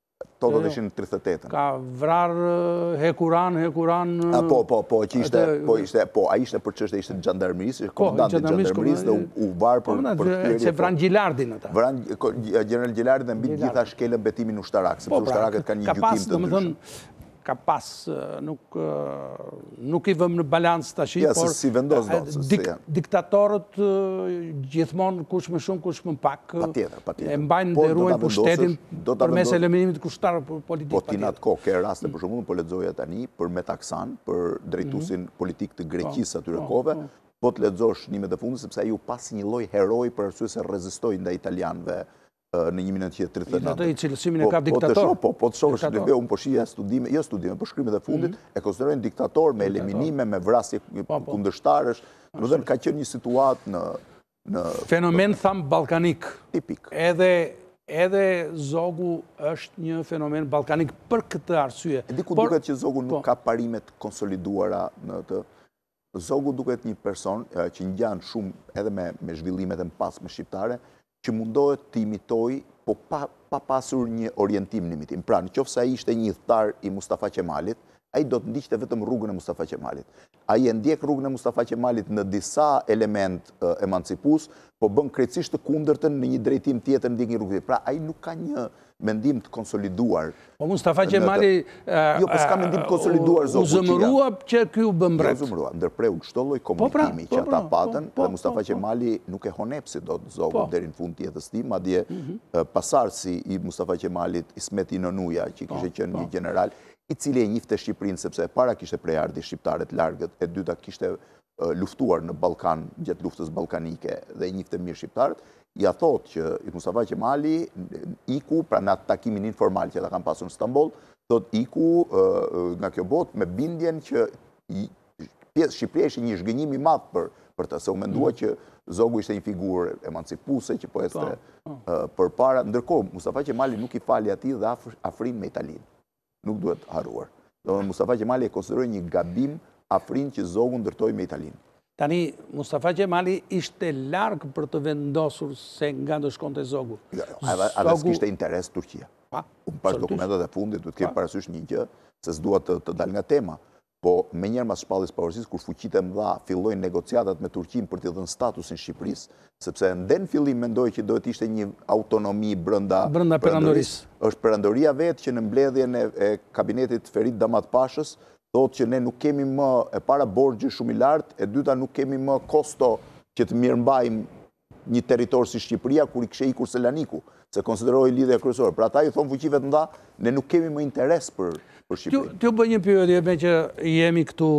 Këto do të ishin në tridhjetë e tetën. Ka vrarë Hekuran, Hekuran... Po, po, po, që ishte, po ishte, po, a ishte për çështje ishte i xhandarmërisë, ishte komandant i xhandarmërisë dhe u varë për të kërë... Se vranë Gjilardin ata. Vranë Gjeneral Gjilardin dhe mbi të gjitha shkelën betimin ushtarak, sepse po, pra, ushtarakët kanë një gjykim ndryshe. ka pas nuk nuk i vëmë në balancë tash por se si vendos do se si janë diktatorët gjithmonë kush më shumë kush më pak patjetër patjetër e mbajnë dhe ruajnë pushtetin përmes eliminimit të kundërshtarëve politikë po ti n'atë kohë ke raste për shembull po lexoja tani për Metaksan për drejtuesin mhm. politik të Greqisë së atyre kohëve po. po të lexosh studimet e fundit sepse ai u pa si një lloj heroi për arsye se rezistoi ndaj italianëve në 1939. Njëjtë cilësimin e ka po diktator. Po, po të shohësh, unë po shihja studime, jo studime, po shkrimet e fundit, mhm. e konsiderojnë diktator me eliminime, me vrasje po, kundërshtarësh, domethënë ka qenë një situatë në... Fenomen thamë ballkanik. Tipik. Edhe edhe Zogu është një fenomen ballkanik për këtë arsye. E diku duket që Zogu nuk ka parime të konsoliduara në të Zogu duket një person që ngjan shumë edhe me me zhvillimet e mëpasshme shqiptare, që mundohet të imitojë, po pa pa pasur një orientim në imitim. Pra, në qoftë se ai ishte një idhëtar i Mustafa Qemalit, ai do të ndiqte vetëm rrugën e Mustafa Qemalit. Ai e ndjek rrugën e Mustafa Qemalit në disa elementë emancipues, po bën krejtësisht të kundërtën në një drejtim tjetër ndjek një rrugë tjetër. Pra, ai nuk ka një mendim të konsoliduar. Po Mustafa Qemali jo, po s'ka mendim të konsoliduar Zogu. U zëmërua që ky u bë mbret. U zemërua, ndërpreu çdo lloj po, pra, komunikimi po, që ata pra, po, patën, dhe Mustafa Qemali nuk e honepsi dot Zogun deri në fund të jetës tij, madje mhm. pasardhësi i Mustafa Qemalit, Ismet Inonuja, që kishte qenë një gjeneral, i cili e njifte Shqipërinë, sepse e para kishte prejardhje shqiptare të largët, e dyta kishte luftuar në Ballkan gjatë luftës ballkanike dhe e njifte mirë shqiptarët, ia thotë që Mustafa Qemali iku pra në atë takimin informal që ata kanë pasur në Stamboll, thotë iku nga kjo botë me bindjen që pjesë Shqipëria ishte një zhgënjim i madh për për të, se u mendua mm. që Zogu ishte një figurë emancipuese që po ecte po, po. përpara. Ndërkohë Mustafa Qemali nuk i fali atij dhe afrinë me Italinë. nuk duhet harruar. Domethënë Mustafa Qemali e konsideroi një gabim afrinë që Zogu ndërtoi me Italinë. Tani, Mustafa Qemali ishte larg për të vendosur se nga do shkonte Zogu. Jo, jo, edhe, Zogu... edhe s'kishte interes Turqia. Pa, Unë pashë dokumentat e fundit, duhet të kesh parasysh një gjë, se s'dua të, të dal nga tema. Po, menjëherë mas shpalljes së pavarësisë, kur fuqitë e mëdha fillojnë negociatat me Turqinë për t'i dhënë statusin Shqipërisë, sepse ende në fillim mendohej që duhet të ishte një autonomi brenda Perandorisë, është Perandoria vetë që në mbledhjen e kabinetit të Ferit Damat Pashës thotë që ne nuk kemi më, e para borxhi shumë i lartë, e dyta nuk kemi më kosto që të mirëmbajmë një territor si Shqipëria kur i kishte ikur Selaniku, se konsiderohej lidhja kryesore. Pra ata i thonë fuqive të mëdha, ne nuk kemi më interes për për Shqipërinë. T'ju bëj një pyetje meqë jemi këtu.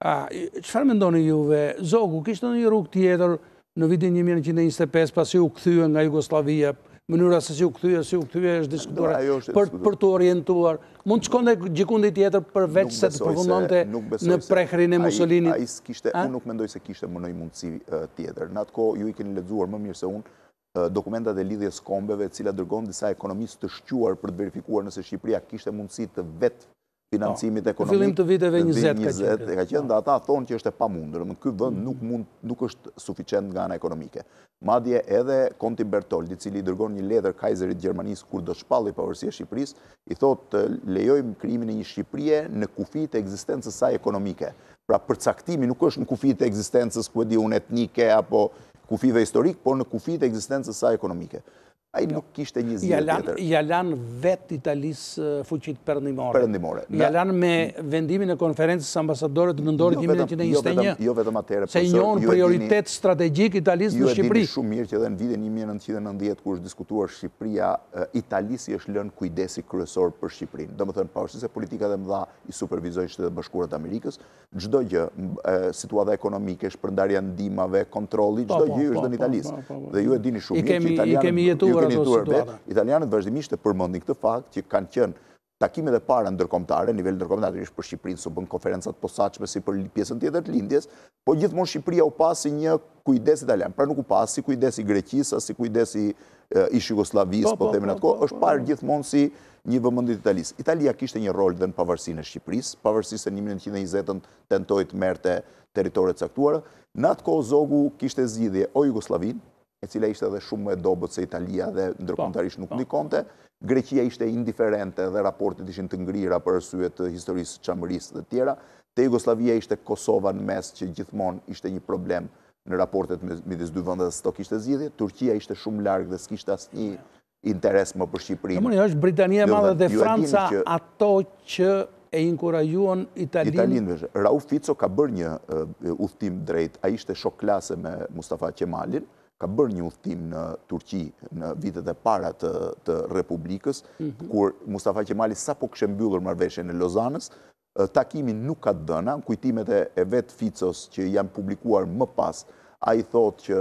Çfarë mendoni juve? Zogu kishte ndonjë rrugë tjetër në vitin një mijë e nëntëqind e njëzet e pesë pasi u kthye nga Jugosllavia? Mënyra se si u kthye, si u kthye është diskutuar për për t'u orientuar Mund të shkonte gjikundi tjetër përveç se të përfundonte në prehrin e Musolinit. Ai s'kishte, unë nuk mendoj se kishte më ndonjë mundësi tjetër. Në atë kohë ju i keni lexuar më mirë se unë dokumentat e Lidhjes së Kombeve, e cila dërgon disa ekonomistë të shquar për të verifikuar nëse Shqipëria kishte mundësi të vetëfinancimit po, ekonomik. Në fillim të viteve 20 ka qenë. Ka qenë dhe ata thonë që është e pamundur. Ky vend nuk mund, nuk është sufiçient nga ana ekonomike. Madje edhe Konti Bertold, i cili i dërgon një letër Kajzerit të Gjermanisë kur do të shpallej pavarësia e Shqipërisë, i thotë të lejojmë krijimin e një Shqipërie në kufij të ekzistencës saj ekonomike. Pra përcaktimi nuk është në kufij të ekzistencës, ku e di unë, etnike apo kufijve historikë, por në kufijtë e ekzistencës së saj ekonomike. Ai nuk kishte një zgjidhje tjetër. Ia lanë vetë Italisë fuqitë perëndimore. Perëndimore. Ia lanë me vendimin e Konferencës së Ambasadorëve të Nëntorit një mijë e nëntëqind e njëzet e një. Jo vetëm atëherë, por se ju e dini. Se i njohën prioritet strategjik Italisë në Shqipëri. Ju e dini shumë mirë që edhe në vitin një mijë e nëntëqind e nëntëdhjetë kur është diskutuar Shqipëria, Italisë i është lënë kujdesi kryesor për Shqipërinë. Domethënë, pavarësisht se politikat e mëdha i supervizojnë Shtetet e Bashkuara të Amerikës, çdo gjë, situata ekonomike, shpërndarja e ndihmave, kontrolli, çdo gjë i është dhënë Italisë. Dhe ju e dini shumë mirë që italianët, ju keni jetuar ato situata. Italianët vazhdimisht e përmendin këtë fakt që kanë qenë takimet e para ndërkombëtare, në nivel ndërkombëtar, natyrisht për Shqipërinë s'u bënë konferenca të posaçme si për pjesën tjetër të lindjes, po gjithmonë Shqipëria u pa si një kujdes italian. Pra nuk u pa si kujdes i Greqisë, as si kujdes i ish Jugosllavisë, po, po, po themin atë kohë, është parë gjithmonë si një vëmendje e Italisë. Italia kishte një rol dhe në pavarësinë e Shqipërisë, pavarësisht se 1920-ën tentoi të merrte territore të caktuara, në atë kohë Zogu kishte zgjidhje o Jugosllavinë, e cila ishte edhe shumë më e dobët se Italia dhe ndërkombëtarisht nuk ndikonte. Greqia ishte indiferente dhe raportet ishin të ngrira për arsye të historisë Çamërisë dhe të tjera. Te Jugosllavia ishte Kosova në mes që gjithmonë ishte një problem në raportet midis dy vendeve s'do kishte zgjidhje, Turqia ishte shumë larg dhe s'kishte asnjë interes më për Shqipërinë. Domethënë është Britania e Madhe dhe Franca ato që e inkurajuan Italinë. Italinë vesh. Rauf Fico ka bërë një udhëtim drejt, ai ishte shok klase me Mustafa Qemalin, ka bërë një udhëtim në Turqi në vitet e para të të Republikës, kur Mustafa Qemali sapo kishte mbyllur marrëveshjen e Lozanës, takimi nuk ka të dhëna, kujtimet e vetë Ficos që janë publikuar më pas, ai thotë që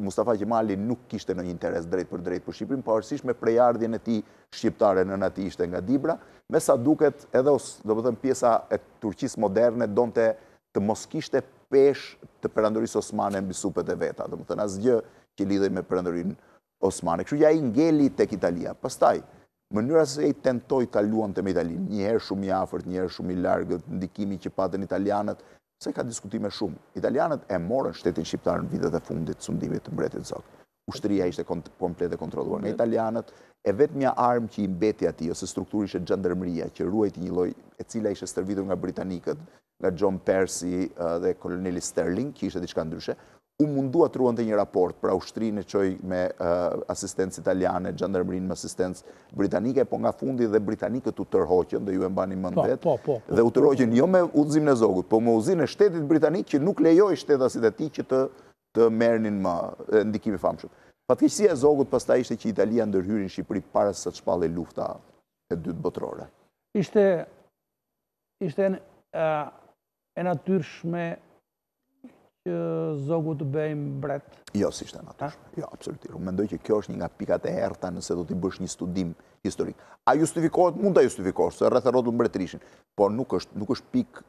Mustafa Qemali nuk kishte ndonjë interes drejtpërdrejt për Shqipërinë, pavarësisht me prejardhjen e tij shqiptare, nëna e tij ishte nga Dibra, me sa duket edhe os, domethënë pjesa e Turqisë moderne donte të mos kishte peshë të Perandorisë Osmane mbi supet e veta, domethënë asgjë që lidhej me Perandorinë Osmane. Kështu që ai ngeli tek Italia. Pastaj, mënyra se si ai tentoi ta luante me Italinë, një herë shumë i afërt, një herë shumë i largët, ndikimi që patën italianët, se ka diskutime shumë. Italianët e morën shtetin shqiptar në vitet e fundit të sundimit të mbretit Zog. Ushtria ishte komplet e kontrolluar nga italianët, e vetmja armë që i mbeti atij ose strukturë ishte xhandarmëria, që ruajti një lloj, e cila ishte stërvitur nga britanikët, nga John Percy dhe koloneli Sterling, që ishte diçka ndryshe. U mundua të ruante një raport, pra ushtrinë e çoi me asistencë italiane, xhandarmërinë me asistencë britanike, po nga fundi dhe britanikët u tërhoqën, dhe ju e mbani mend vetë, dhe u tërhoqën jo me udhëzimin e Zogut, po me udhëzimin e shtetit britanik që nuk lejoi shtetasit e tij që të të merrnin më, ndikimi i famshëm. Fatkeqësia e Zogut pastaj ishte që Italia ndërhyri në Shqipëri para se të shpallej Lufta e Dytë Botërore. Ishte ishte e natyrshme Që zogu të bëhej mbret. Jo, s'ishte natyrshme. Jo, absolutisht. Unë mendoj që kjo është një nga pikat e errëta nëse do t'i bësh një studim historik. A justifikohet, mund ta justifikosh, se rreth e rrotull mbretëri ishin, por nuk është, nuk është pikë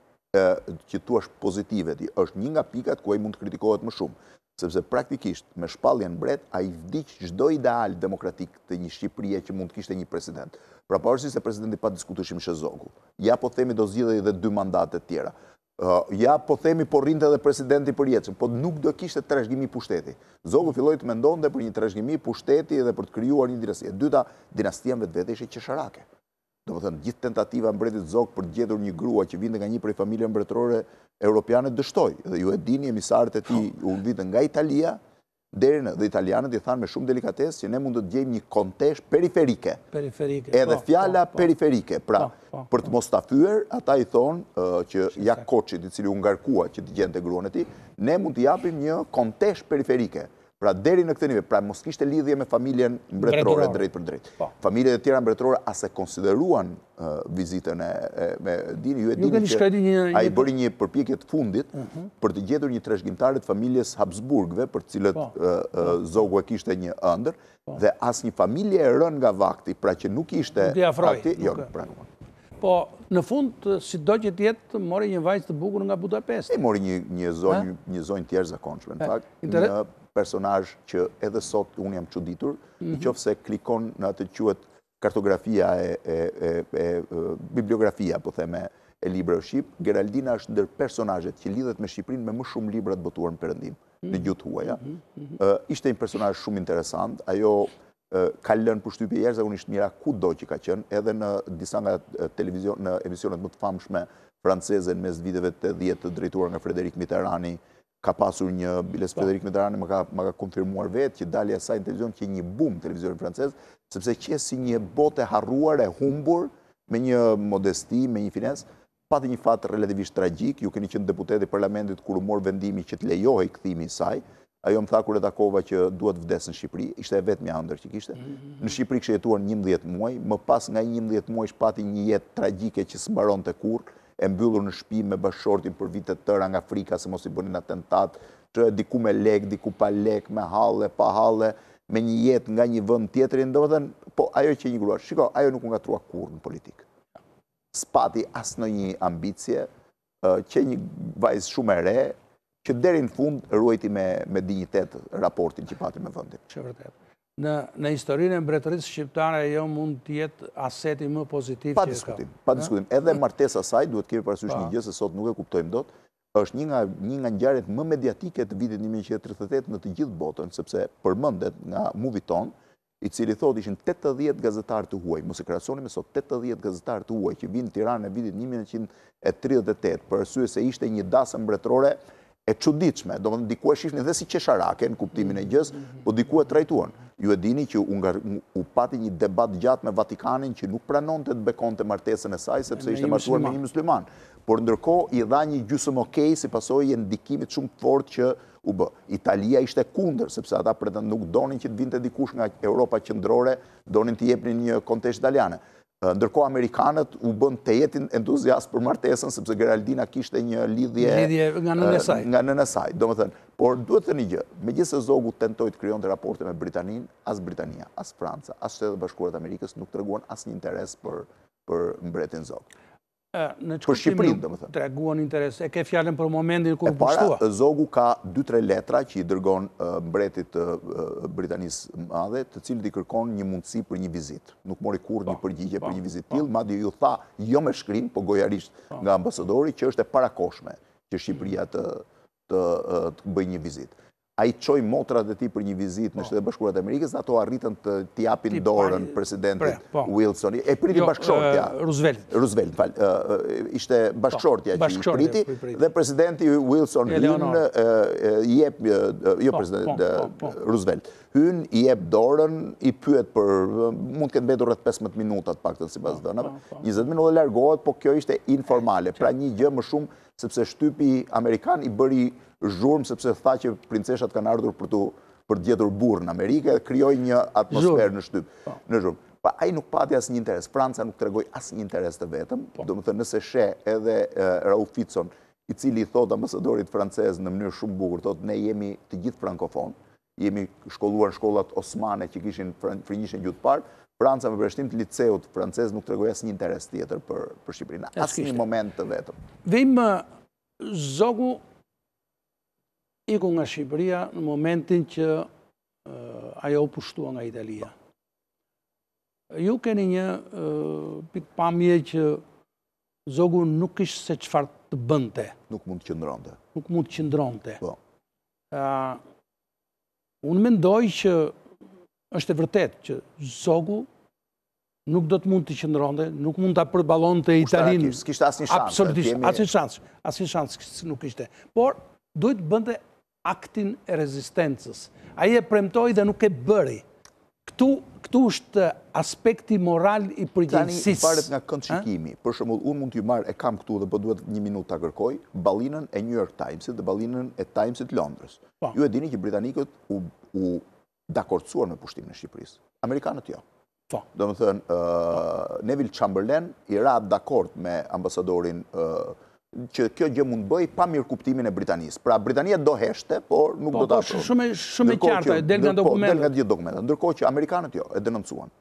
që thua është pozitive, është një nga pikat ku ai mund të kritikohet më shumë. Sepse praktikisht, me shpalljen mbret, ai vdiq çdo ideal demokratik të një Shqipërie që mund të kishte një president. Pra pavarësisht se presidenti pa diskutim ishte Zogu. Ja po themi do zgjidhej dhe dy mandate të tjera. Ja, po themi, po rrinte edhe president i përjetshëm, po nuk do kishte trashëgimi pushteti. Zogu filloi të mendonte për një trashëgimi pushteti dhe për të krijuar një dinasti. E dyta, dinastia në vetvete ishte qesharake. Domethënë, gjithë tentativa e mbretit Zog për të gjetur një grua që vinte nga një prej familjeve mbretërore europiane dështoi. Dhe ju e dini, emisarët e tij u vërtitën nga Italia, deri në, dhe italianët i thanë me shumë delikatesë që ne mund të të gjejmë një konteshë periferike. Periferike, po. Edhe po, fjala, po, periferike, pra, po, për të mos ta fyer, ata i thonë që Jak Koçit i cili u ngarkua që të gjente gruan e tij, ne mund të japim një konteshë periferike. Pra deri në këtë nivel, pra mos kishte lidhje me familjen mbretërore drejtpërdrejt. Familjet e tjera mbretërore as e konsideruan vizitën e... Dini, ju e dini që ai bëri një përpjekje të fundit për të gjetur një trashëgimtare të familjes Habsburgëve, për të cilët Zogu e kishte një ëndër, po. dhe asnjë familje e rënë nga vakti, pra që nuk ishte... Nuk i afroi. Jo, nuk pranoi. Po, në fund, sido që të jetë, mori një vajzë të bukur nga Budapesti. E mori një zonjë, një zonjë të jashtëzakonshme, në fakt, një personazh që edhe sot unë jam çuditur, në mhm. qoftë se klikon në atë që quhet kartografia e e bibliografia po themi e librave shqip, Geraldina është ndër personazhet që lidhet me Shqipërinë me më shumë libra të botuar në Perëndim, në mhm. gjuhë të huaja. Mhm, mhm. Ishte një personazh shumë interesant, ajo ka lënë përshtypje jashtëzakonisht të mira kudo që ka qenë, edhe në disa nga televizion në emisionet më të famshme franceze në mes viteve 80 të drejtuara nga Frederik Mitterrandi, Ka pasur një, Biles Frederik Mitterrand më ka, ma ka konfirmuar vetë që dalja e saj në televizion qe një bum në televizionin francez, sepse qe si një botë e harruar, e humbur, me një modesti, me një finesë, pati një fat relativisht tragjik, ju keni qenë deputet i parlamentit kur u mor vendimi që të lejohej kthimi i saj, ajo më tha kur e takova që dua të vdes në Shqipëri, ishte e vetmja ëndërr që kishte. Mhm. Në Shqipëri kishte jetuar 11 muaj, më pas nga 11 muajsh pati një jetë tragjike që s'mbaronte kurrë, e mbyllur në shpi me bashkëshortin për vite të tëra nga frika se mos i bënin atentat, qe diku me lek, diku pa lek, me halle, pa halle, me një jetë nga një vend te tjetri, domethënë, po ajo qe një grua, shiko, ajo nuk u ngatërrua kurrë në politikë. S'pati asnjë ambicje, qe një vajzë shumë e re, që deri në fund ruajti me, me dinjitet raportin që pati me vendin. Qe vërtet. Në në historinë e mbretërisë shqiptare ajo mund të jetë aseti më pozitiv që ka. Pa diskutim. Edhe martesa e saj duhet të kemi parasysh një gjë se sot nuk e kuptojmë dot. Është një nga një nga ngjarjet më mediatike të vitit një mijë e nëntëqind e tridhjetë e tetë në të gjithë botën, sepse përmendet nga Movietone, i cili thotë ishin tetëdhjetë gazetarë të huaj. Mos e krahasoni me sot tetëdhjetë gazetarë të huaj që vijnë në Tiranë në vitin një mijë e nëntëqind e tridhjetë e tetë, për arsye se ishte një dasëm mbretërore E çuditshme, domethënë dikur e shihnin dhe si qesharake në kuptimin e gjësë, po dikur e trajtuan. Ju e dini që u ngar u pati një debat të gjatë me Vatikanin që nuk pranonte të bekonte martesën e saj sepse ishte martuar me një mysliman. Por ndërkohë i dha një gjysmë okej si pasojë e ndikimit shumë të fortë që u bë. Italia ishte kundër sepse ata pretend nuk donin që të vinte dikush nga Europa Qendrore, donin t'i jepnin një konteshë italiane. Ndërkohë amerikanët u bënë tejet entuziastë për martesën, sepse Geraldina kishte një lidhje... Lidhje nga nëna e saj. Nga nëna e saj, domethënë. Por duhet thënë një gjë, megjithëse Zogu tentoi të krijonte raporte me Britaninë, as Britania, as Franca, as Shtetet e Bashkuara të Amerikës nuk treguan asnjë interes për mbretin Zog. Për Shqipërinë, domethënë. Treguan interes. E ke fjalën për momentin kur u pushtua. E para, Zogu ka dy tre letra që i dërgon mbretit të Britanisë së Madhe, të cilit i kërkon një mundësi për një vizitë. Nuk mori kurrë një përgjigje për një vizitë të tillë, madje iu tha jo me shkrim, por gojarisht nga ambasadori që është e parakohshme që Shqipëria të bëjë një vizitë. Ai çoi motrat e tij për një vizitë në Shtetet e Bashkuara të Amerikës dhe ato arritën të t'i japin dorën presidentit Wilson. E priti bashkëshortja. Roosevelt. Roosevelt, më fal. Ishte bashkëshortja që i priti dhe presidenti Wilson hyn, i jep, jo presidenti, Roosevelt, hyn, i jep dorën, i pyet për, mund të ketë mbetur rreth pesëmbëdhjetë minuta të paktën sipas të dhënave, njëzet minuta, largohet, po kjo ishte informale, pra një gjë më shumë sepse shtypi amerikan i bëri zhurmë sepse tha që princeshat kanë ardhur për të për të gjetur burrë në Amerikë dhe krijoi një atmosferë në shtyp, po, një zhurmë. Po ai nuk pati asnjë interes. Franca nuk tregoi asnjë interes të vetëm. Po. Domethënë nëse sheh edhe Rauf Ficon, i cili i thotë ambasadorit francez në mënyrë shumë bukur, thotë ne jemi të gjithë frankofonë. jemi shkolluar në shkollat osmane që kishin frëngjishten gjuhë të parë, Franca me përjashtim të liceut francez nuk tregoi asnjë interes tjetër për për Shqipërinë, asnjë moment të vetëm. Vim Zogu iku nga Shqipëria në momentin që ajo u pushtua nga Italia. Ju keni një pikëpamje që Zogu nuk kishte se çfarë të bënte. Nuk mund të qëndronte. Nuk mund të qëndronte. Po. Unë mendoj që është e vërtetë që Zogu nuk do të mund të qëndronte, nuk mund ta përballonte Italinë. Ushtarakisht, s'kishte asnjë shans. Absolutisht, asnjë shans, asnjë shans nuk kishte. Por, duhej të bënte aktin e rezistencës. Ai e premtoi dhe nuk e bëri. Këtu, këtu është aspekti moral i përgjegjësisë. Tani varet nga këndshikimi. Për shembull, unë mund t'ju marr, e kam këtu dhe po duhet një minutë ta kërkoj, ballinën e New York Times-it dhe ballinën e Times-it të Londrës. Po. Ju e dini që britanikët u u dakordësuan me pushtimin e Shqipërisë. Amerikanët jo. Po. Domethënë, Neville Chamberlain i ra dakord me ambasadorin që kjo gjë mund të bëhej me mirëkuptimin e Britanisë. Pra Britania do heshte, por nuk po, do ta po, afronte. Shumë shumë e qartë, del nga dokumentet. Del nga gjithë dokumentet, ndërkohë që amerikanët jo, e denoncuan.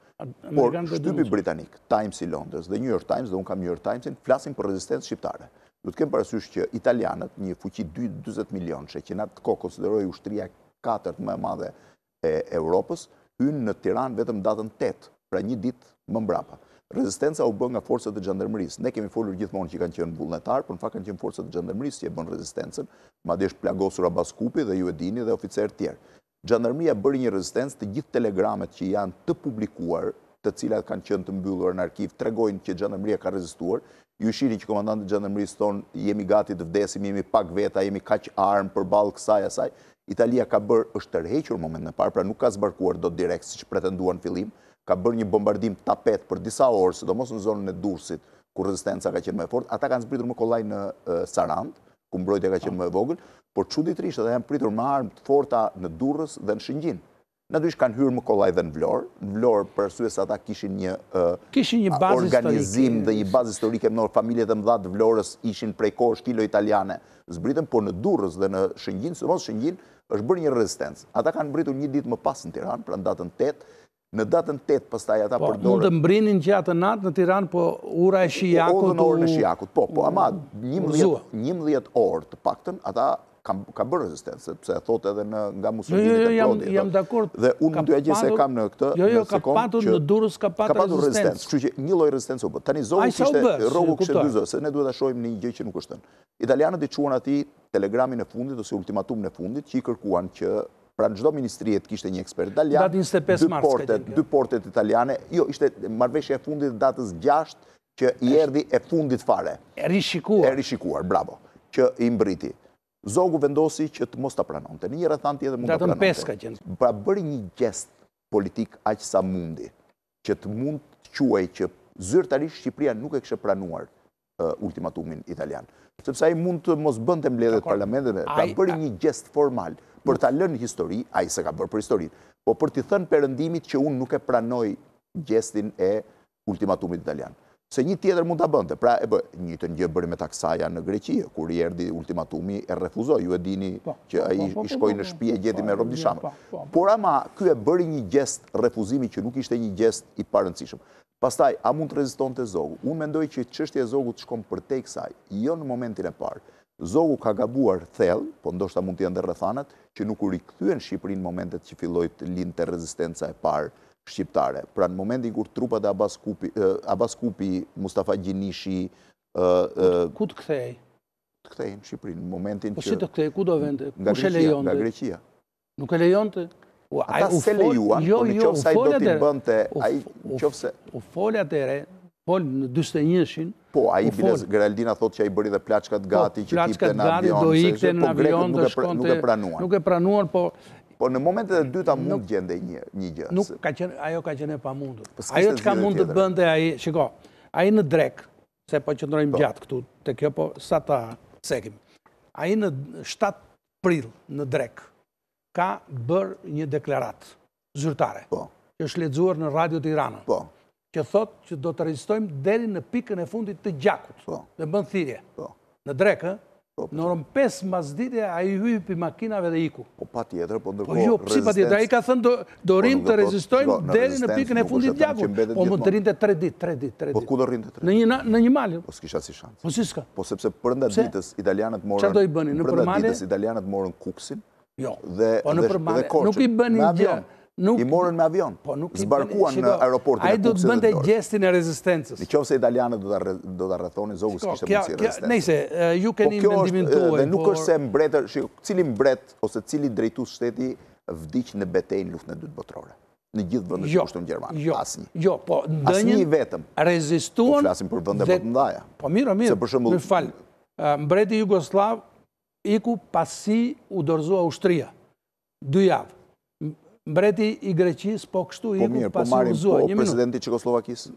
Por shtypi britanik, Times i Londrës dhe New York Times dhe unë kam New York Timesin, flasin për rezistencë shqiptare. Duhet të kemi parasysh që italianët, një fuqi 40 milionëshe që në atë kohë konsiderohej ushtria e katërt më e madhe e Europës, hynë në Tiranë vetëm datën tetë, pra një ditë më mbrapa. Rezistenca u bë nga forcat e xhandarmërisë. Ne kemi folur gjithmonë që kanë qenë vullnetarë, por në fakt kanë qenë forcat e xhandarmërisë që e bënë rezistencën, madje është plagosur Abaz Kupi dhe ju e dini dhe oficerë të tjerë. Xhandarmëria bëri një rezistencë, të gjithë telegramet që janë të publikuar, të cilat kanë qenë të mbyllura në arkiv, tregojnë që xhandarmëria ka rezistuar, Ju shihni që komandantët e xhandarmërisë thonë jemi gati të vdesim, jemi pak veta, jemi kaq armë përballë kësaj asaj. Italia ka bërë, është tërhequr momentin e parë, pra nuk ka zbarkuar dot direkt siç pretenduan në fillim, ka bërë një bombardim tapet për disa orë, sidomos në zonën e Durrësit, ku rezistenca ka qenë më e fortë, ata kanë zbritur më kollaj në Sarandë, ku mbrojtja ka qenë më e vogël, por çuditërisht ata janë pritur me armë të forta në Durrës dhe në Shëngjin. Natyrisht kanë hyrë më kollaj dhe në Vlorë, në Vlorë për arsye se ata kishin një organizim dhe një bazë historike me familjet e mëdha të Vlorës ishin prej kohësh filoitaliane zbritën, por në Durrës dhe në Shëngjin, sidomos Shëngjin, është bërë një rezistencë. Ata kanë mbritur një ditë më pas në Tiranë, pra në datën tetë, në datën tetë pastaj ata përdorën Po, mund të mbrinin që atë natë në Tiranë, po ura e Shijakut u Hodhën urën e Shijakut, po, po, ama njëmbëdhjetë orë të paktën ata ka bërë rezistencë, sepse e thotë edhe në nga Mussolini jo, jo, jo, të Jam dakord. Dhe unë dy gjëra kam në këtë, jo, jo, ka patur në Durrës ka patur rezistencë. Kështu që një lloj rezistencë u bë. Tani Zogu kishte Zogu kishte dy zë, se ne duhet ta shohim një gjë që nuk është thënë. Italianët i çuan atij telegramin e fundit ose ultimatumin e fundit që i kërkuan që pra në çdo ministri të kishte një ekspert italian. Datë 25 mars. Dy portet, dy portet italiane. Jo, ishte marrëveshja e fundit datës 6 Që i erdhi e fundit fare. E rishikuar. E rishikuar, bravo. Që i mbërriti. Zogu vendosi që të mos ta pranonte. Në një rrethanë tjetër mund ta pranonte. Datën pesë ka qenë. Pra bëri një gjest politik aq sa mundi, që të mund të quaj që zyrtarisht Shqipëria nuk e kishte pranuar ultimatumin italian. Sepse ai mund të mos bënte mbledhjet parlamenteve, pra bëri një gjest formal për ta lënë histori, ai s'e ka bërë për historinë, po për t'i thënë Perëndimit që unë nuk e pranoj gjestin e ultimatumit italian. Se një tjetër mund ta bënte, pra e bëri. Të njëjtën gjë bëri Metaksai në Greqi, kur i erdhi ultimatumi e refuzoi, ju e dini që ai i shkoi në shpi e gjeti me robdëshambër. Por ama ky e bëri një gjest refuzimi që nuk ishte një gjest i parëndësishëm. Pastaj, a mund të rezistonte Zogu? Unë mendoj që çështja e Zogut shkon përtej kësaj, jo në momentin e parë. Zogu ka gabuar thellë, po ndoshta mund të jenë dhe rrethanat, që nuk u rikthye në Shqipëri në momentet që filloi të lindte rezistenca e parë shqiptare. Pra në momentin kur trupat e Abaz Kupit, Abaz Kupi, Mustafa Gjinishi, ë, ë. Ku të kthehej? Të kthehej në Shqipëri, në momentin që. Po si të kthehej, ku do vente, kush e lejonte? Nga Greqia, nga Greqia. Nuk e lejonte... Ata s'e lejuan, jo, po në jo, qoftë se ai do t'i bënte, ai qoftë se... U fol atëherë, fol në 41-shin... Po, ai bile, Geraldina thotë që ai i bëri dhe plaçkat po, gati, që të hipte në avion, do ikte në po, avion, do shkonte... Nuk e pranuan. Nuk e pranuan, po... Po në momentet e dyta mund gjende një gjë. Nuk, ajo ka qenë e pamundur. Po, ajo që ka mund të bënte ai, shiko, ai në drekë, se po qëndrojmë gjatë këtu, te kjo po sa ta shohim. Ai në shtatë prill në drekë ka bërë një deklaratë zyrtare, po. që është lexuar në Radio Tirana, po. që thotë që do të rezistojmë deri në pikën e fundit të gjakut, po. dhe bën thirrje. Po. Në drekë, po, po. në orën 5 mbasdite ai hypi makinave dhe iku. Po patjetër, po ndërkohë. Po jo, pse patjetër, ai ka thënë Do rrimë të rezistojmë deri në pikën e fundit të gjakut. Po mund të rrinte 3 ditë, 3 ditë, 3 ditë. Po ku do rrinte 3 ditë? Në një mal. Po s'kish asnjë shans. Po si s'ka? Po sepse brenda ditës italianët morën... Ça do i bënin? Nëpër male? Brenda ditës italianët morën Kukësin jo. dhe Korçën. Po nëpër male nuk i bënin gjë. Me avion. I morën me avion. Po nuk i bënin gjë. Zbarkuan në aeroportin e Kukësit dhe Korçës. Ai do të bënte gjestin e rezistencës. Në qoftë se italianët do ta rrethonin, Zogu s'kishte mundësi rezistence. Nejse, ju keni mendimin tuaj. Dhe nuk është se mbretër, cili mbret ose cili drejtues shteti vdiq në betejë në luftën e dytë botërore. Në gjithë vendet që, jo, pushtuan gjermanët. Jo, asnjë. Jo, po ndenjën... Asnjë i vetëm. Rezistuan... Po flasim për vendet e... mëdhaja. Po mirë, mirë. Se për shembull... Më fal. Mbreti jugosllav iku pasi u dorëzua ushtria. Dy javë. Mbreti i Greqisë po kështu po iku po pasi u dorëzua. Po mirë, po presidenti i Çekosllovakisë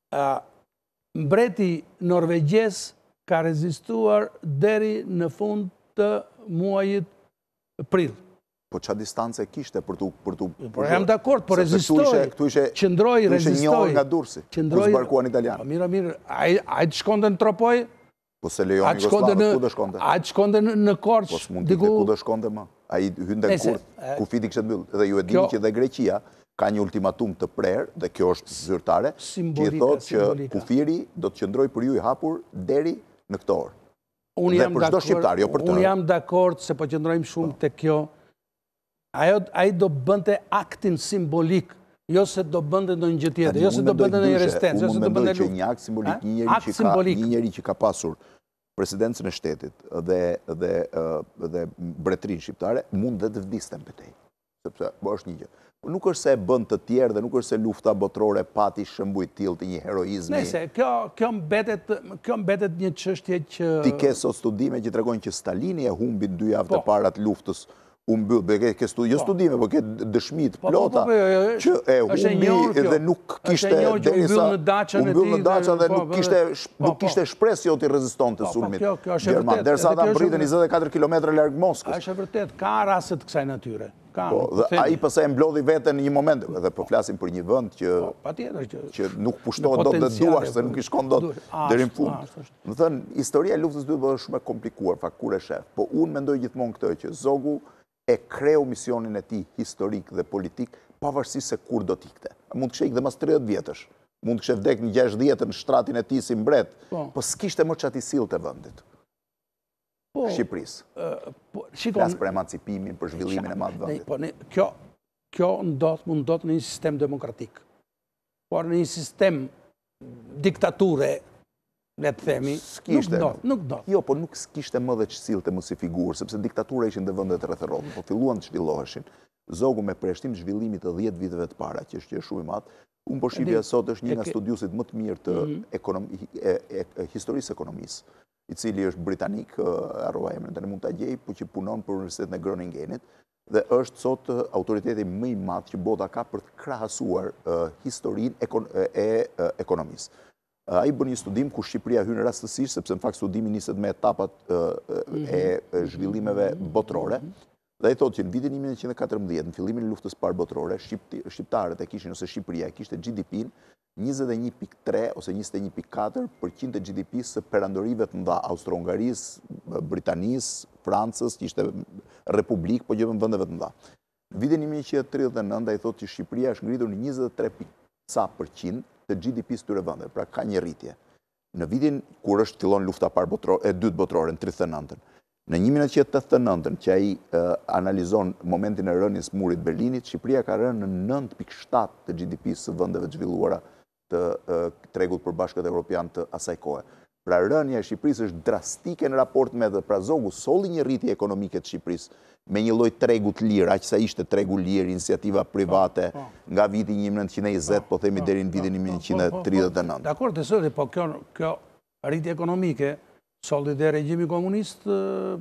Mbreti norvegjez ka rezistuar deri në fund të muajit prill. Po ça distance e kishte për tu për tu Po jam dakord, po rezistoi, qëndroi, rezistoi. Ishte një orë nga Durrësi, ku zbarkuan italianët. Po mirë o mirë, ai ai të shkonte në Tropojë, Po s'e lejon Jugosllavia, ku do shkonte? Ai të shkonte në Korçë? Po s'mund t'i ku do shkonte ma. Ai hynte në kurth, kufiri kishte mbyllë. Dhe ju e dini që dhe Greqia ka një ultimatum të prerë, dhe kjo është zyrtare, që i thotë që kufiri do të qëndrojë për ju i hapur deri në këtë orë. Dhe për çdo shqiptar, jo për të. Unë jam dakord se po qëndrojmë shumë te kjo Ajo, ai do bënte aktin simbolik, jo se do bënte ndonjë gjë tjetër, jo se do bënte ndonjë rezistencë, jo se do bënte luftë. Unë mendoj që një akt simbolik, një njeri që ka, një njeri që ka pasur presidencën e shtetit dhe dhe dhe mbretërinë shqiptare mund dhe të vdiste në betejë. Sepse po është një gjë. Po nuk është se e bënë të tjerë dhe nuk është se lufta botërore pati shembuj të tillë të një heroizmi. Nëse kjo kjo mbetet kjo mbetet një çështje që ti ke sot studime që tregojnë që Stalini e humbi dy javët e po, para të luftës u mbyll, po ke stu, jo po studime, po ke dëshmi të po, po, plota, që e humbi dhe nuk kishte, derisa u mbyll në daça dhe nuk kishte, nuk kishte shpresë që do t'i rezistonte sulmit gjerman, derisa ata mbërritën 24 km larg Moskës. Ajo është e vërtetë, ka raste të kësaj natyre. Po, dhe ai pastaj e mblodhi veten në një moment, dhe po flasim për një vend që nuk pushtohet dot të duash, se nuk i shkon dot deri në fund. Domethënë, historia e Luftës së Dytë Botërore është shumë e komplikuar, në fakt, kur e shef. Po unë mendoj gjithmonë këtë, që Zogu e kreu misionin e tij historik dhe politik, pavarësisht se kur do të ikte. Mund të kishte ikë dhe mas tridhjetë vjetësh. Mund të kishte vdekë në gjashtëdhjetën në shtratin e tij si mbret. Po. Po s'kishte më ç'a t'i sillte vendit. Po. Shqipërisë. Po, shiko. Flas për emancipimin, për zhvillimin e madh të vendit. Po, kjo, kjo ndodh, mund të ndodhë në një sistem demokratik. Por në një sistem diktature, le të themi, nuk do, nuk do. Jo, por nuk kishte më dhe ç'të sillte më si figurë, sepse diktatura ishin dhe vendet rreth e rrotull, po filluan të zhvilloheshin. Zogu me përjashtim të zhvillimit të 10 viteve të para, që është që shumë i madh, unë po shihja sot është një nga studiuesit më të mirë të mhm. historisë së ekonomisë, i cili është britanik, harrova emrin, tani mund ta gjej, po që punon për Universitetin e Groningenit, dhe është sot autoriteti më i madh që bota ka për të krahasuar historinë e ekonomisë. Ai bën një studim ku Shqipëria hyn rastësisht, sepse në fakt studimi niset me etapat e zhvillimeve botërore, dhe ai thotë që në vitin 1914, në fillimin e Luftës së Parë Botërore, shqiptarët e kishin ose Shqipëria e kishte GDP-në njëzet e një pikë tre ose njëzet e një pikë katër për qind të GDP-së së perandorive të mëdha, Austro-Hungarisë, Britanisë, Francës, që ishte republikë, po gjithë vendeve të mëdha. Në vitin një mijë e nëntëqind e tridhjetë e nëntë, ai thotë që Shqipëria është ngritur në njëzet e tre pikë ca për qind të GDP-së të këtyre vendeve, pra ka një rritje. Në vitin kur është fillon lufta e parë botërore, e dytë botërore, në tridhjetë e nëntën. Në një mijë e nëntëqind e tetëdhjetë e nëntën, që ai analizon momentin e rënies së Murit të Berlinit, Shqipëria ka rënë në nëntë pikë shtatë të GDP-së së vendeve të zhvilluara të Tregut të Përbashkët Evropian të asaj kohe. Pra rënia e Shqipërisë është drastike në raport me të. Pra Zogu solli një rritje ekonomike të Shqipërisë me një lloj tregu të lirë, aq sa ishte tregu lirë, iniciativa private, nga viti një mijë e nëntëqind e njëzet, po themi deri në vitin një mijë e nëntëqind e tridhjetë e nëntë. Dakor, ta solli, po kjo, kjo rritje ekonomike, solli dhe regjimi komunist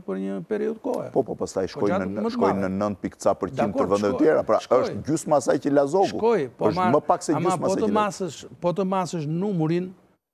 për një periudhë kohe. Po, po, pastaj shkoi në, shkoi në nëntë pikë ca për qind të vendeve tjera, pra është gjysma e asaj që la Zogu. Shkoi, po ma, ama po të masësh, po të masësh numurin,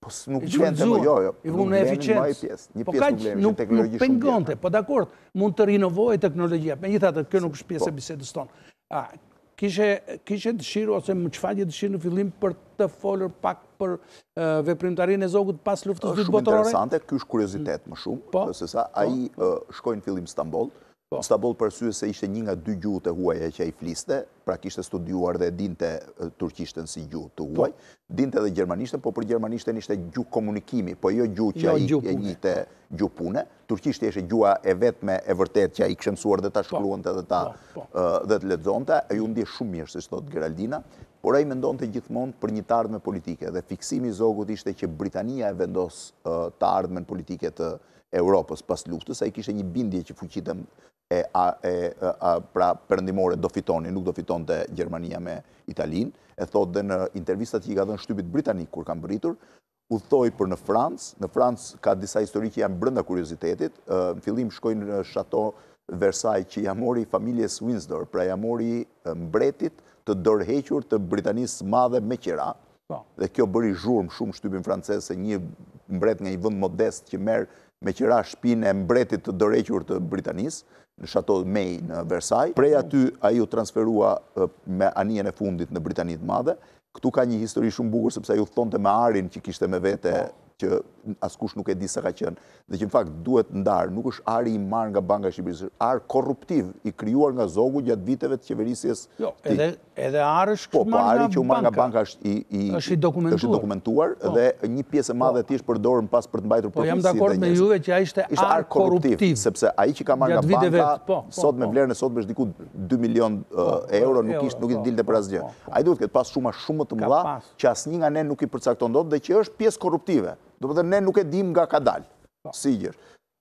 Po nuk vjen të më jo, jo. I vënë në efiqencë. Një pjesë nuk vjen, një teknologi shumë pengonte. Po dakord, mund të rinovohej teknologjia. Megjithatë kjo nuk është pjesë e bisedës tonë. Kishe dëshirë, ose më shfaqe dëshirë në fillim për të folur pak për veprimtarinë e Zogut pas Luftës së Dytë Botërore? Shumë interesante, kjo është kuriozitet më shumë, po, sesa ai shkoi në fillim Stamboll, Stamboll për arsye se ishte një nga dy gjuhët e huaja që ai fliste, pra kishte studiuar dhe e dinte turqishten si gjuhë të huaj, dinte edhe gjermanishten, por për gjermanishten ishte gjuhë komunikimi, po jo gjuhë që ai e njihte gjuhë pune. Turqishtja ishte gjuha e vetme e vërtetë që ai kishte mësuar dhe ta shkruante dhe ta dhe të lexonte. Ai u ndje shumë mirë, siç thotë Geraldina, por ai mendonte gjithmonë për një të ardhme politike dhe fiksimi i Zogut ishte që Britania e vendos të ardhmen politike të. Europës pas luftës, ai kishte një bindje që fuqitë, pra perëndimore do fitonin, nuk do fitonte Gjermania me Italinë, e thotë dhe në intervistat që i ka dhënë shtypit britanik kur ka mbërritur, udhëtoi për në Francë, në Francë ka disa histori që janë brenda kuriozitetit, në fillim shkoi në Chateau, Versajë, që ia mori familjes Windsor, pra ia mori mbretit të dorëhequr të Britanisë së Madhe me qira, Dhe kjo bëri zhurmë shumë shtypin francez se një mbret nga një vend modest që merr me qira shtëpinë e mbretit të dorëhequr të Britanisë, në Chateau de la Maye në Versaj. Prej aty ai u transferua me anijen e fundit në Britani të Madhe. Këtu ka një histori shumë bukur sepse ai udhëtonte me arin që kishte me vete që askush nuk e di sa ka qenë, dhe që në fakt duhet ndarë, nuk është ari i marrë nga Banka e Shqipërisë, është ar korruptiv, i krijuar nga Zogu gjatë viteve të qeverisjes së tij. Jo, edhe ar është, po, po, marrë nga Banka. Po, ari që u mor nga Banka është i dokumentuar, po, dhe një pjesë e madhe e tij është përdorur më pas për të mbajtur profesi dhe njësë. Po, jam dakord me juve që ai ishte ar korruptiv. Sepse ai që ka marrë nga Banka, po, sot me vlerën e sotme është diku 2 milion euro, nuk ishte, nuk i dilte për asgjë. Ai duhet të ketë pas shumë, shumë të mëdha, që asnjë nga ne nuk i përcakton dot dhe që është pjesë korruptive. Domethënë ne nuk e dimë nga ka dalë. Po. Si gjë.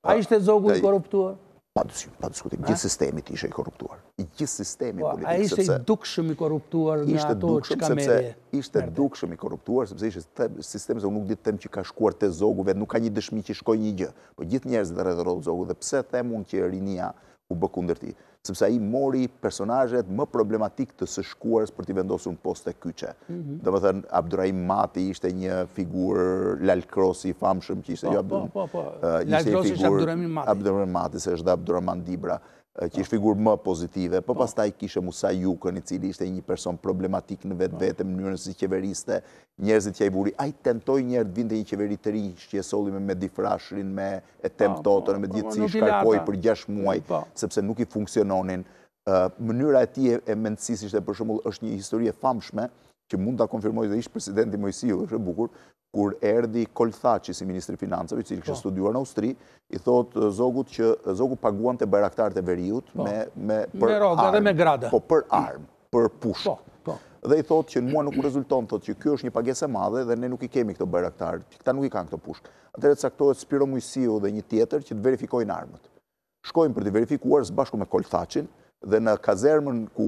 A ishte Zogu i korruptuar? Pa dyshim, pa diskutim, gjithë sistemi ishte i korruptuar. I gjithë sistemi po, politik sepse ishte dukshëm i korruptuar nga ato çka merrte. Ishte dukshëm i korruptuar sepse ishte sistemi se unë nuk di të them që ka shkuar te Zogu vetë, nuk ka një dëshmi që shkoi një gjë. Po gjithë njerëzit rreth e rrotull Zogut dhe pse them unë që rinia u bë kundër tij. sepse ai mori personazhet më problematikë të së shkuarës për t'i vendosur në poste kyçe. Mhm. Domethënë, Abdurrahman Mati ishte një figurë Lalë Krosi i famshëm që ishte... Po, jo, po, po, po, Lalë Krosi ishte Abdurrahman Mati. Abdurrahman Mati, se është dhe Abdurrahman Dibra, që po. ishte figurë më pozitive. Po, po pastaj kishe Musa Jukën, i cili ishte një person problematik në vetvete, po, mënyrën si qeveriste, njerëzit që i vuri. Ai tentoi njëherë të vinte një qeveri të rinjve, që e solli me Mehdi Frashërin, me... Et'hem Toton, megjithëse i shkarkoi për 6 muaj, sepse nuk i funksiononin. Mënyra e tij e mendësisë ishte për shembull, është një histori e famshme, që mund ta konfirmojë dhe ish-presidenti Moisiu, është e bukur, kur erdhi Kol Thaçi si ministër i Financave, që kishte studuar në Austri, i thotë Zogut që Zogu paguante bajraktarët e veriut me armë. Po për armë. për pushkë. Dhe i thotë që mua nuk më rezulton, thotë që kjo është një pagesë e madhe dhe ne nuk i kemi këto bajraktarë, që këta nuk i kanë këto pushkë. Atëherë caktohet Spiro Moisiu dhe një tjetër që të verifikojnë armët. Shkojnë për t'i verifikuar së bashku me Kol Thaçin dhe në kazermën ku